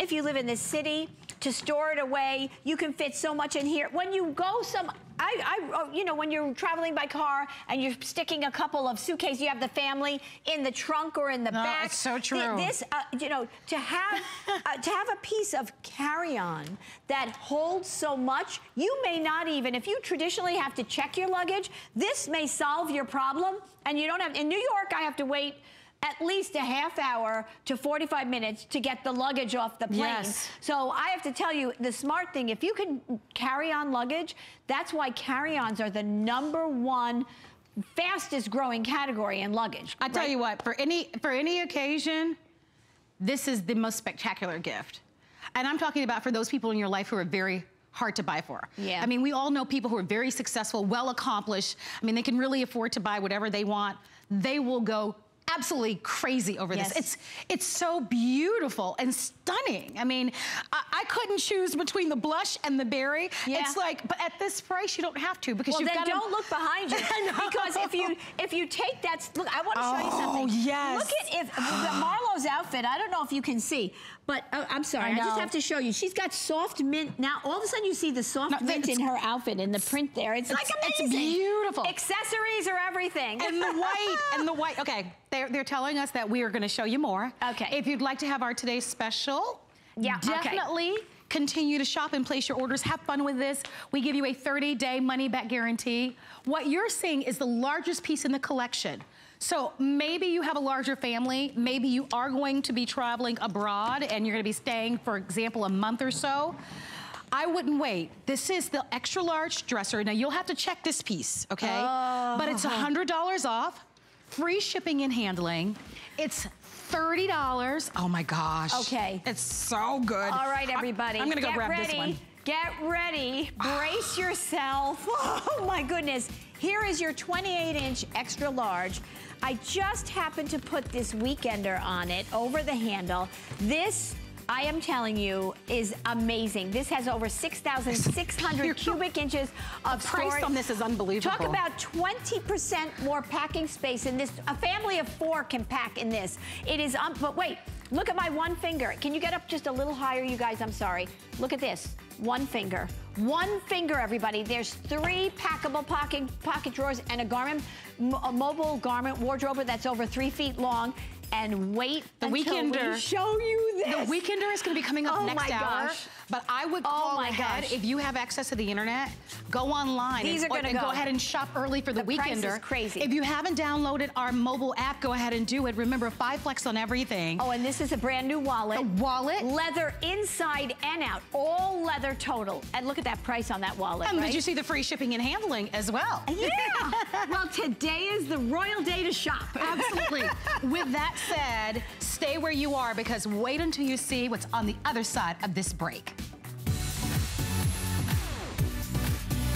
if you live in the city, to store it away, you can fit so much in here. When you go some, I, I, oh, you know, when you're traveling by car and you're sticking a couple of suitcases, you have the family in the trunk or in the No, back. it's so true. This, uh, you know, to have uh, to have a piece of carry-on that holds so much, you may not even, if you traditionally have to check your luggage, this may solve your problem, and you don't have. In New York, I have to wait. At least a half hour to 45 minutes to get the luggage off the plane. Yes. So I have to tell you, the smart thing, if you can carry on luggage, that's why carry-ons are the number one fastest growing category in luggage. I tell you what, for any for any occasion, this is the most spectacular gift. And I'm talking about for those people in your life who are very hard to buy for. Yeah. I mean, we all know people who are very successful, well accomplished. I mean, they can really afford to buy whatever they want. They will go absolutely crazy over Yes. this. It's it's so beautiful and stunning. I mean, I, I couldn't choose between the blush and the berry. Yeah. It's like, but at this price, you don't have to because Well, you've got. 'em- don't look behind you. Because if you if you take that, look, I want to show you something. Oh, yes. Look at if the Marlo's outfit. I don't know if you can see, but uh, I'm sorry. I I, just have to show you. She's got soft mint. Now all of a sudden you see the soft No, mint in her outfit in the print there. It's, like amazing. it's beautiful. Accessories are everything. and the white and the white. Okay, they're they're telling us that we are going to show you more. Okay. If you'd like to have our today's special, Yeah, okay. definitely. Continue to shop and place your orders. Have fun with this. We give you a 30-day money-back guarantee. What you're seeing is the largest piece in the collection. So maybe you have a larger family. Maybe you are going to be traveling abroad and you're going to be staying, for example, a month or so. I wouldn't wait. This is the extra large dresser. Now you'll have to check this piece, okay? Oh. But it's $100 off, free shipping and handling. It's $30. Oh my gosh. Okay. It's so good. All right, everybody. I'm, gonna go Get grab ready. this one. Get ready. Brace yourself. Oh my goodness. Here is your 28 inch extra large. I just happened to put this weekender on it over the handle. This I am telling you, is amazing. This has over 6,600 cubic inches of price storage. on this is unbelievable. Talk about 20% more packing space in this. A family of four can pack in this. It is, um, but wait, look at my one finger. Can you get up just a little higher, you guys? I'm sorry. Look at this, one finger. One finger, everybody. There's three packable pocket, pocket drawers and a garment, a mobile garment wardrobe that's over three feet long. And wait The until Weekender- we show you Weekender is going to be coming up Oh next hour. gosh. But I would Oh call my ahead gosh. if you have access to the internet. Go online These and, are gonna and go. go. ahead and shop early for the, The price is crazy. If you haven't downloaded our mobile app, go ahead and do it. Remember, five flex on everything. Oh, and this is a brand new wallet. A wallet? Leather inside and out. All leather total. And look at that price on that wallet, and right? did you see the free shipping and handling as well? Yeah. well, today is the royal day to shop. Absolutely. With that said, stay where you are because wait until you see what's on the other side of this break.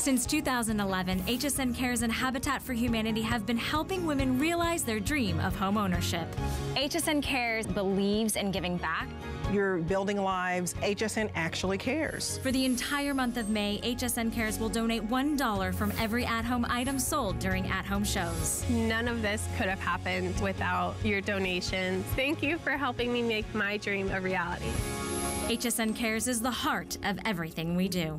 Since 2011, HSN Cares and Habitat for Humanity have been helping women realize their dream of home ownership. HSN Cares believes in giving back. You're building lives. HSN actually cares. For the entire month of May, HSN Cares will donate $1 from every at home item sold during at home shows. None of this could have happened without your donations. Thank you for helping me make my dream a reality. HSN Cares is the heart of everything we do.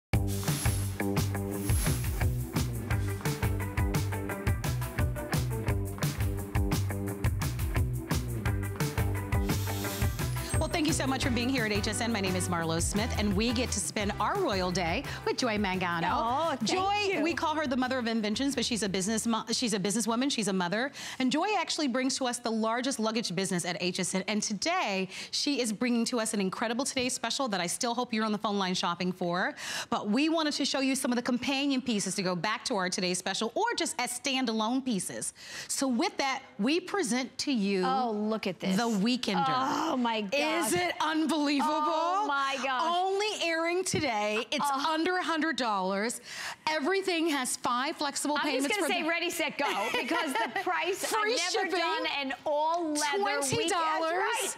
much for being here at HSN. My name is Marlo Smith, and we get to spend our royal day with Joy Mangano. Oh, thank Joy, you. we call her the mother of inventions, but she's a business she's a businesswoman, she's a mother, and Joy actually brings to us the largest luggage business at HSN. And today, she is bringing to us an incredible today's special that I still hope you're on the phone line shopping for. But we wanted to show you some of the companion pieces to go back to our today's special, or just as standalone pieces. So with that, we present to you. Oh, look at this. The Weekender. Oh, my gosh. Is it unbelievable? Oh, my gosh. Only airing today. It's uh-huh. under $100. Everything has five flexible I'm payments. just going to say ready, set, go because the price, Free I've never shipping. done an all leather $20. weekend. Right,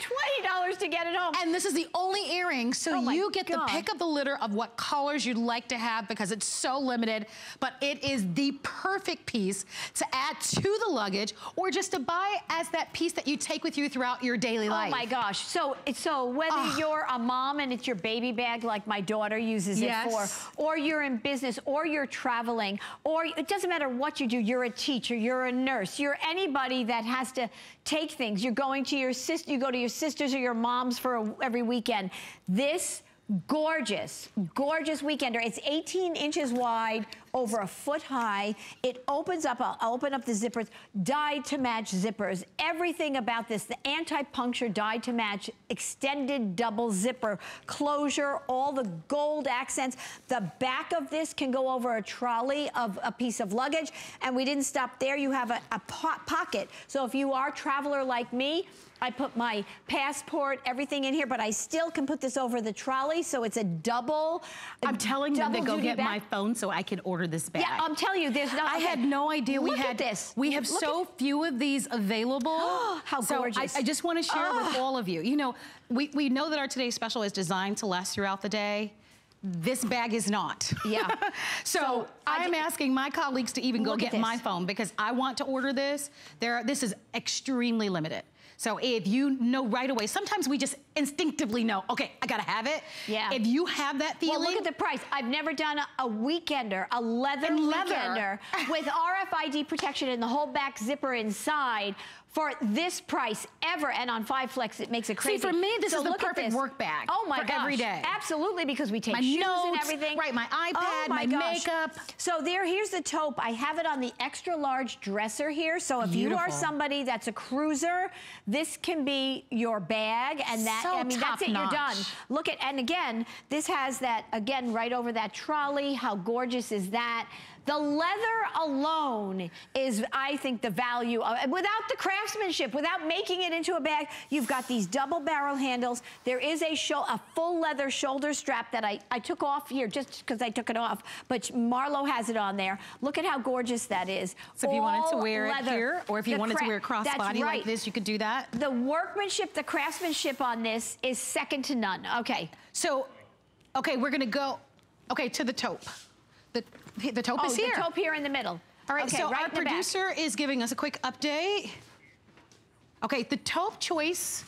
$20 to get it home. And this is the only earring, so Oh you get God. the pick of the litter of what colors you'd like to have because it's so limited. But it is the perfect piece to add to the luggage or just to buy as that piece that you take with you throughout your daily life. Oh my gosh. So it's so whether Ah. you're a mom and it's your baby bag like my daughter uses Yes. it for, or you're in business, or you're traveling, or it doesn't matter what you do, you're a teacher, you're a nurse, you're anybody that has to take things. You're going to your sister, you go to your sisters or your moms for a, every weekend. This gorgeous, gorgeous weekender. It's 18 inches wide, over a foot high. It opens up, I'll I'll open up the zippers, dyed to match zippers. Everything about this, the anti-puncture dyed to match extended double zipper, closure, all the gold accents. The back of this can go over a trolley of a piece of luggage. And we didn't stop there. You have a, a po- pocket. So if you are a traveler like me, I put my passport, everything in here, but I still can put this over the trolley, so it's a double. I'm telling them to go get bag. my phone so I can order this bag. Yeah, I'm telling you, there's no. I okay. had no idea we Look had this. We have Look so few of these available. How So I- gorgeous. I, just want to share it with all of you. You know, we, we know that our today's special is designed to last throughout the day. This bag is not. Yeah. so, So, I I'm asking my colleagues to even go get my phone because I want to order this. There, this is extremely limited. So if you know right away, sometimes we just instinctively know, okay, I gotta have it. Yeah. If you have that feeling. Well, look at the price. I've never done a, a weekender, a leather leather. weekender with RFID protection and the whole back zipper inside for this price ever. And on Five Flex, it makes it crazy. See, for me, this So is the perfect work bag Oh my for gosh. every day. Absolutely, because we take My shoes notes, and everything. right, my oh iPad, oh my gosh. makeup. So there, here's the taupe. I have it on the extra large dresser here. So if you are somebody that's a cruiser, this can be your bag, and that So I mean that's it. You're done. Look at, and again, this has that, again, right over that trolley. How gorgeous is that? The leather alone is, I think, the value of it. Without the craftsmanship, without making it into a bag, you've got these double barrel handles. There is a, a full leather shoulder strap that I, I took off here just because I took it off, but Marlo has it on there. Look at how gorgeous that is. So if you wanted to wear leather. it here, or if you The wanted to wear crossbody right. like this, you could do that. The workmanship, the craftsmanship on this is second to none. Okay. So, okay, we're gonna go, okay, to the taupe. The, the taupe Oh, is here. the taupe here in the middle. All right, okay, so right our the back. producer is giving us a quick update. Okay, the taupe choice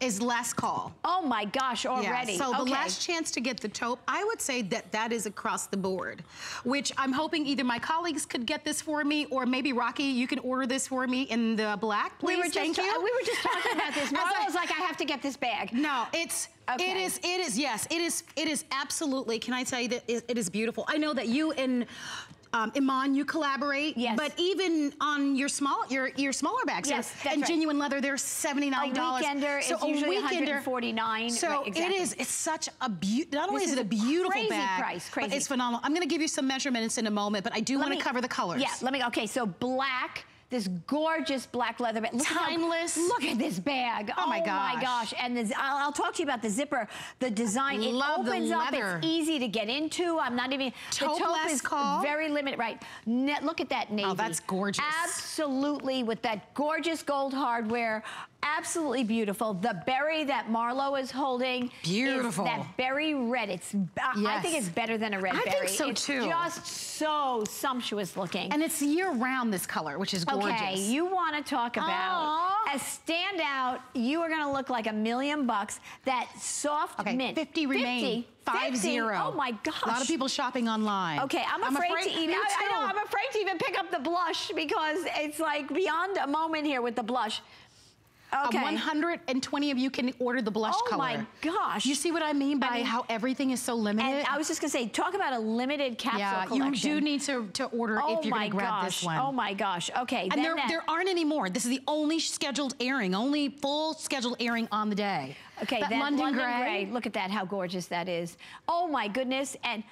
is last call. Oh my gosh, already. Yeah, so the last chance to get the taupe, I would say that that is across the board, which I'm hoping either my colleagues could get this for me, or maybe Rocky, you can order this for me in the black, please. we were just Thank you. we were just talking about this. Marlo was like, I have to get this bag. No, it's it Okay. is it is yes, it is it is absolutely. Can I tell you that it, it is beautiful? I know that you and um, Iman, you collaborate. Yes. But even on your small your your smaller bags, Yes, so- and right. genuine leather, they're seventy nine dollars. A weekender is usually 149, So right, exactly. it is. It's such a beautiful. Not only This is it a a beautiful crazy bag, price, but crazy. it's phenomenal. I'm going to give you some measurements in a moment, but I do want to cover the colors. Yeah, let me, okay, so black, this gorgeous black leather bag. Look Timeless. At how, look at this bag. Oh, my oh my gosh. My gosh. And this, I'll, I'll talk to you about the zipper, the design. It Love opens up. It's easy to get into. I'm not even. Taupe the taupe is call. very limited. Right. Ne look at that oh, navy. Oh, that's gorgeous. Absolutely, with that gorgeous gold hardware. Absolutely beautiful. The berry that Marlo is holding. is Beautiful. that berry red. It's. I- I think it's better than a red I think berry. so, it's too. Just so sumptuous looking. And it's year round this color, which is gorgeous. Okay, you want to talk about Aw. a standout. You are going to look like a million bucks. That soft Okay, mint. 50 remain. 50, Five 50. zero. Oh my gosh. A lot of people shopping online. Okay, I'm afraid, to even. I, I know. I'm afraid to even pick up the blush because it's like beyond a moment here with the blush. Okay. Uh, 120 of you can order the blush Oh color. Oh my gosh. You see what I mean by I mean- how everything is so limited? and I was just gonna say, talk about a limited capsule yeah, collection. you do need to, to order oh if you're going to grab gosh. this one. Oh my gosh. Okay. and there, that- there aren't any more. This is the only scheduled airing, only full scheduled airing on the day. Okay, that then London, Gray. Look at that, how gorgeous that is. Oh my goodness. And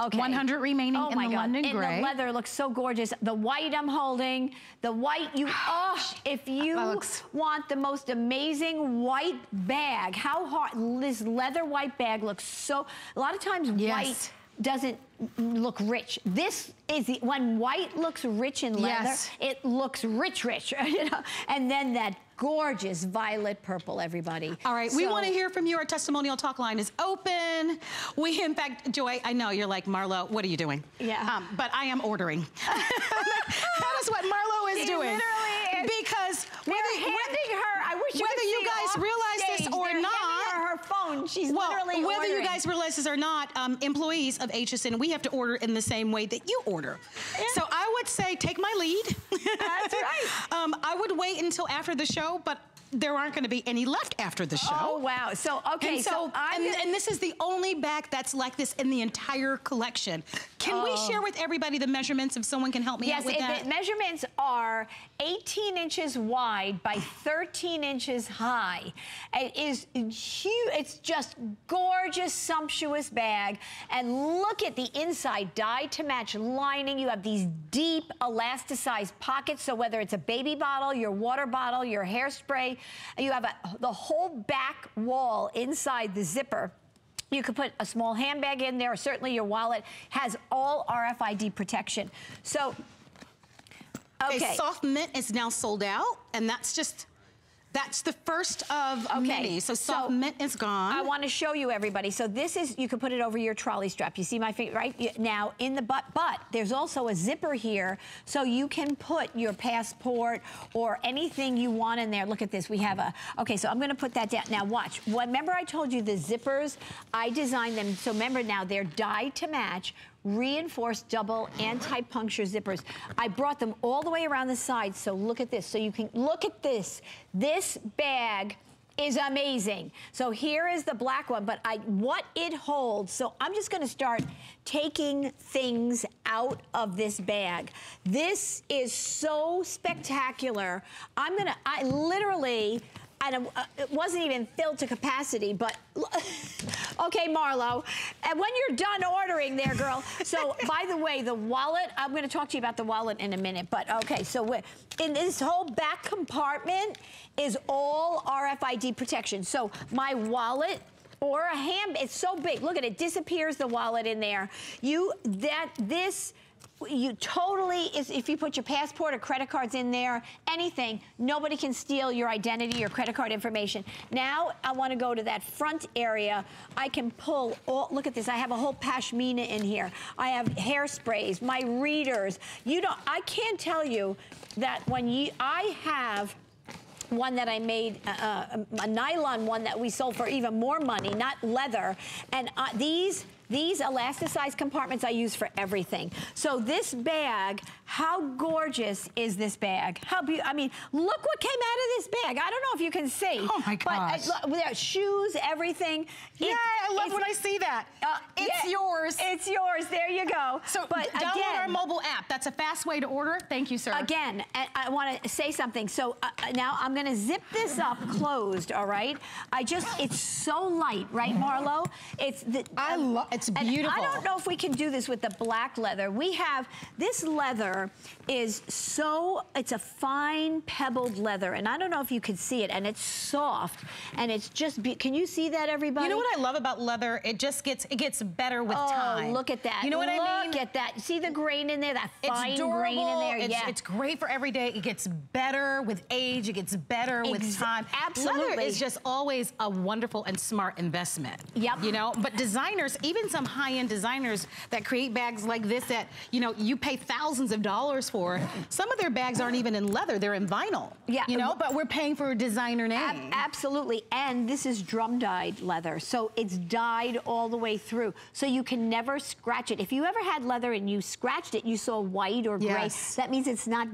okay. 100 remaining oh in my the God. London and Gray. the leather looks so gorgeous. The white I'm holding, the white you, oh, if you looks- want the most amazing white bag, how hard, this leather white bag looks so, a lot of times Yes. white doesn't look rich. This is the, when white looks rich in leather, Yes. it looks rich, rich, you know? And then that gorgeous violet purple, everybody. All right, we want to hear from you. Our testimonial talk line is open. We, in fact, Joy, I know you're like, Marlo, what are you doing? Yeah. Um, but I am ordering. that is what Marlo is She doing. literally is. Because whether, handing her. I wish you whether you guys realize this or not- her phone. She's well, literally whether you guys realize this or not, um, employees of HSN, we have to order in the same way that you order. So I would say take my lead. That's right. um, I would wait until after the show, but there aren't going to be any left after the show. Oh wow! So okay, and so, so, I'm and, and this is the only bag that's like this in the entire collection. Can we oh. share with everybody the measurements if someone can help me Oh. Yes, out with it- that? the measurements are 18 inches wide by 13 inches high. It is huge. It's just gorgeous, sumptuous bag. And look at the inside dye to match lining. You have these deep elasticized pockets. So whether it's a baby bottle, your water bottle, your hairspray, you have a, the whole back wall inside the zipper. You could put a small handbag in there, certainly your wallet has all RFID protection. So, okay. A soft mint is now sold out, and that's just that's the first of many. So soft mint is gone. I want to show you everybody. So this is, you can put it over your trolley strap. You see my finger, right? Now in the butt, but there's also a zipper here so you can put your passport or anything you want in there. Look at this, we have a, okay, so I'm gonna put that down. Now watch, remember I told you the zippers, I designed them, so remember now they're dyed to match reinforced double anti-puncture zippers. I brought them all the way around the side, so look at this. So you can, look at this. This bag is amazing. So here is the black one, but I what it holds. So I'm just gonna start taking things out of this bag. This is so spectacular. I'm gonna, I literally, Don't, uh, it wasn't even filled to capacity, but okay, Marlo. And when you're done ordering there, girl. So, by the way, the wallet, I'm going to talk to you about the wallet in a minute, but okay, so in this whole back compartment is all RFID protection. So, my wallet or a hand, it's so big. Look at it, disappears the wallet in there. You, that, this, you totally is if you put your passport or credit cards in there anything nobody can steal your identity or credit card information. Now i want to go to that front area. I can pull all look at this i have a whole pashmina in here. I have hairsprays my readers. You know i can't tell you that when you i have one that I made, uh, uh, a nylon one that we sold for even more money, not leather. And uh, these these elasticized compartments I use for everything. So this bag, how gorgeous is this bag? How beautiful, I mean, look what came out of this bag. I don't know if you can see. Oh my gosh. But uh, shoes, everything. yeah, I love when I see that. uh, it's yeah, yours. It's yours. There you go. so but download again, our mobile app. That's a fast way to order. Thank you, sir. Again, I, to say something. So uh, uh, now I'm going to zip this up closed, all right? I just, it's so light, right, Marlo? It's the, I love It's And. I don't know if we can do this with the black leather. We have, this leather is so, it's a fine pebbled leather. And I don't know if you can see it. And it's soft. And it's just, be can you see that, everybody? You know what I love about leather? It just gets, it gets better with oh, time. look at that. You know what look I mean? Look at that. See the grain in there? That It's fine durable. grain in there? It's, yeah. it's great for every day. It gets better with age. It gets better with time. absolutely. Leather is just always a wonderful and smart investment. Yep. You know, but designers, even some high-end designers that create bags like this that, you know, you pay thousands of dollars for, some of their bags aren't even in leather. They're in vinyl. Yeah. You know, but we're paying for a designer name. Ab- absolutely. And this is drum dyed leather. So it's dyed all the way through. So you can never scratch it. If you ever had leather and you scratched it, you saw white or gray, Yes. that means it's not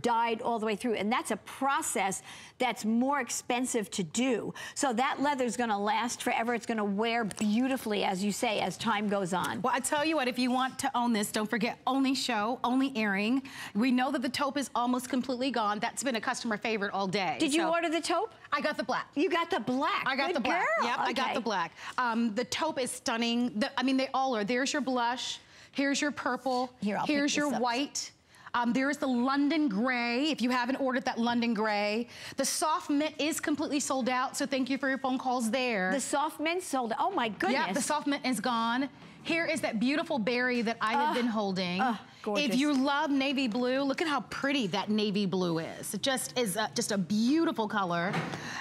dyed all the way through. And that's a process that's more expensive to do. So that leather is going to last forever. It's going to wear beautifully, as you say, as time goes on. Well, I tell you what, if you want to own this, don't forget only show, only airing. We know that the taupe is almost completely gone. That's been a customer favorite all day. Did you order the taupe? I got the black. You got the black. I got Good the black. girl. Yep, I got the black. Um, the taupe is stunning. The, I mean, they all are. There's your blush. Here's your purple. Here, I'll pick Here's your white. Um, there's the London gray, if you haven't ordered that London gray. The soft mint is completely sold out, so thank you for your phone calls there. The soft mint sold. Out. Oh my goodness. Yeah, the soft mint is gone. Here is that beautiful berry that I have been holding. oh, gorgeous. if you love navy blue, look at how pretty that navy blue is. It just is uh, just a beautiful color.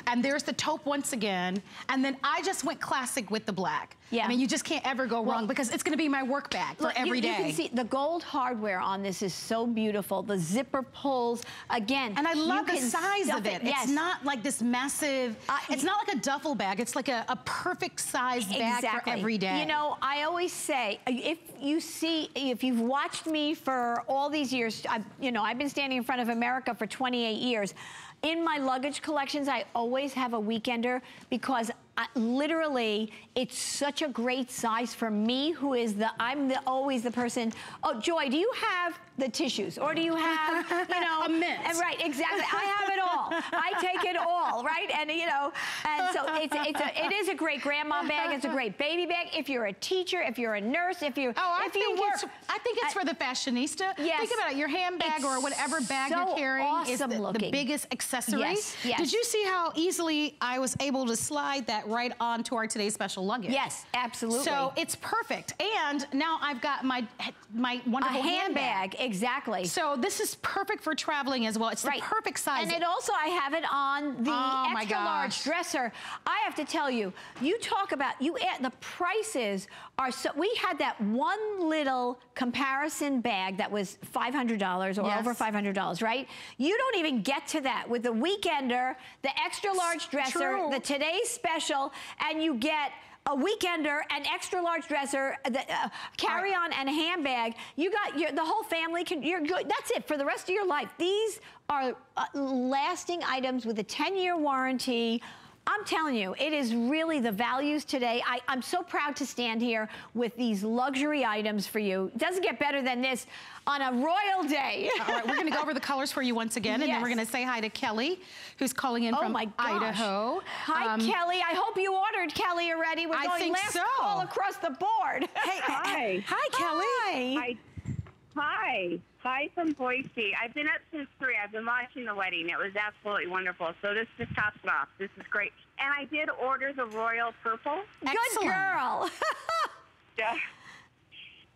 And there's the taupe once again. And then I just went classic with the black. Yeah. I mean, you just can't ever go wrong because it's gonna be my work bag for Look, you- every day. You can see the gold hardware on this is so beautiful. The zipper pulls again. And I love the size of it. Yes. It's not like this massive, Uh, it's not like a duffel bag. It's like a, a perfect size bag exactly. for every day. You know, I always say, if you see, if you've watched me for all these years, I, you know, I've been standing in front of America for 28 years. In my luggage collections, I always have a weekender because I, literally, it's such a great size for me, who is the, I'm the, always the person, oh, Joy, do you have the tissues? Or do you have, you know, A mint. Right, exactly. I have it all. I take it all, right? And, you know, and so it's, it's a, it is a great grandma bag. It's a great baby bag. If you're a teacher, if you're a nurse, if you, Oh, I if you think work. it's I think it's for the fashionista. Yes. Think about it. Your handbag or whatever bag so you're carrying is the, the biggest accessory. Yes, yes. Did you see how easily I was able to slide that right onto our today's special luggage? Yes, absolutely. So it's perfect. And now I've got my my a wonderful handbag, exactly. So this is perfect for traveling as well. It's Right. the perfect size. And it also, I have it on the Oh, my extra large dresser. I have to tell you, you talk about, you add, the prices are so, we had that one little comparison bag that was $500 or Yes. over $500, right? You don't even get to that with the weekender, the extra large dresser, True. the today's special, and you get a weekender, an extra large dresser, the uh, carry-on, and a handbag. You got your, the whole family can. You're good. That's it for the rest of your life. These are uh, lasting items with a 10-year warranty. I'm telling you, it is really the values today. I, I'm so proud to stand here with these luxury items for you. It doesn't get better than this on a royal day. All right, we're going to go over the colors for you once again, and then we're going to say hi to Kelly, who's calling in Oh from my gosh. Idaho. Hi, Um, Kelly. I hope you ordered Kelly already. We're I going think last so. call across the board. Hey, Hi. Hi, Kelly. Hi. Hi. Hi. Hi from Boise. I've been up since 3. I've been watching the wedding. It was absolutely wonderful. So this just tops it off. This is great. And I did order the royal purple. Good girl. Yeah.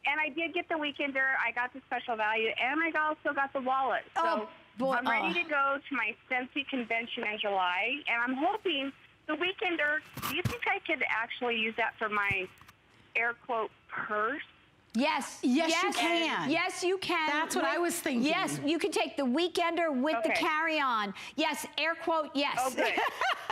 And I did get the weekender. I got the special value, and I also got the wallet. So Oh, boy. I'm ready Oh. to go to my Scentsy convention in July, and I'm hoping the weekender. Do you think I could actually use that for my air quote purse? Yes. Yes, you can. Yes, you can. That's what I was thinking. Yes, you can take the weekender with the carry-on. Yes, air quote, yes. Oh, good.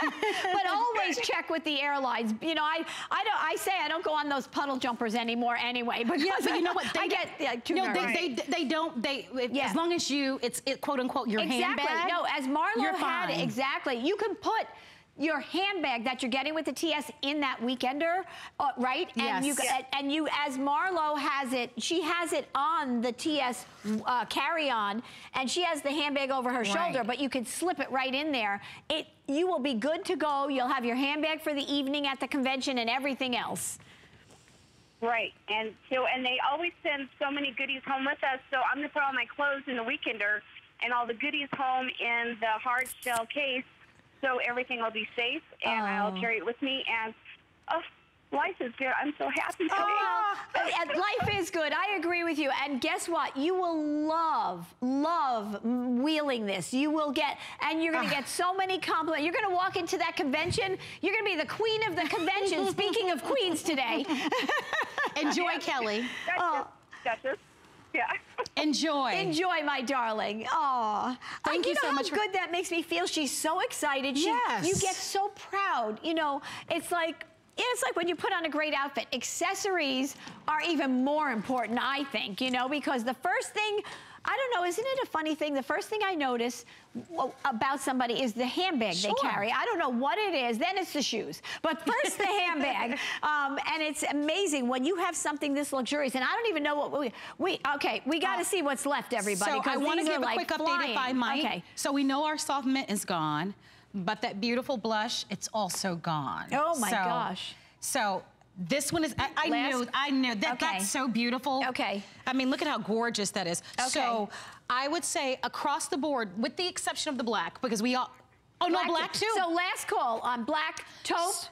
but always check with the airlines. You know, I I don't I say I don't go on those puddle jumpers anymore anyway. Because Yeah, but you know what? I get yeah, too no, nervous. they, they they don't they if, Yeah. as long as you it's it, quote unquote your exactly. handbag. No, as Marlo you're had it, fine. exactly. You can put your handbag that you're getting with the TS in that weekender, uh, right? And Yes. you Yeah. and you as Marlo has it, she has it on the TS uh, carry-on, and she has the handbag over her shoulder, Right. but you can slip it right in there. It you will be good to go. You'll have your handbag for the evening at the convention and everything else. Right, and so and they always send so many goodies home with us. So I'm gonna put all my clothes in the weekender and all the goodies home in the hard shell case, so everything will be safe, and I'll Oh. carry it with me. And oh, life is good. I'm so happy today. Oh, and life is good. I agree with you. And guess what? You will love, love wheeling this. You will get, and you're going to get so many compliments. You're going to walk into that convention. You're going to be the queen of the convention. Speaking of queens today. Enjoy, Kelly. Duchess, Duchess. Yeah. Enjoy. Enjoy, my darling. Oh, Thank uh, you know so how much for- good that makes me feel. She's so excited. She, Yes. You get so proud. You know, it's like. It's like when you put on a great outfit. Accessories are even more important, I think, you know, because the first thing, I don't know, isn't it a funny thing? The first thing I notice about somebody is the handbag Sure. they carry. I don't know what it is, then it's the shoes. But first the handbag. Um, and it's amazing when you have something this luxurious. And I don't even know what we, we okay, we got to see what's left, everybody. So I to give a like quick update flying. if I might. Okay. So we know our soft mint is gone, but that beautiful blush, it's also gone. Oh, my So- gosh. So this one is, I, I knew, I knew that Okay. that's so beautiful. Okay. I mean, look at how gorgeous that is. Okay. So I would say across the board, with the exception of the black, because we all, oh no, black too. So last call on black, taupe,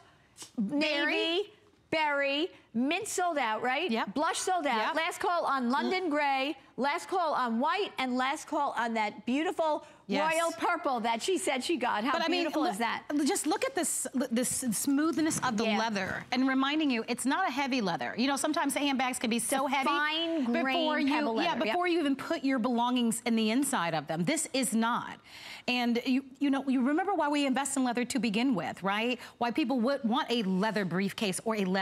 navy, berry, mint sold out, right? Yep. Blush sold out. Yep. Last call on London gray, last call on white, and last call on that beautiful Yes. royal purple that she said she got. How But I mean, beautiful is that? Just look at this, this smoothness of the Yeah. leather, and reminding you, it's not a heavy leather. You know, sometimes the handbags can be so heavy fine before grain you, pebble yeah, leather, yep. before you even put your belongings in the inside of them. This is not. And you, you know, you remember why we invest in leather to begin with, right? Why people would want a leather briefcase or a leather.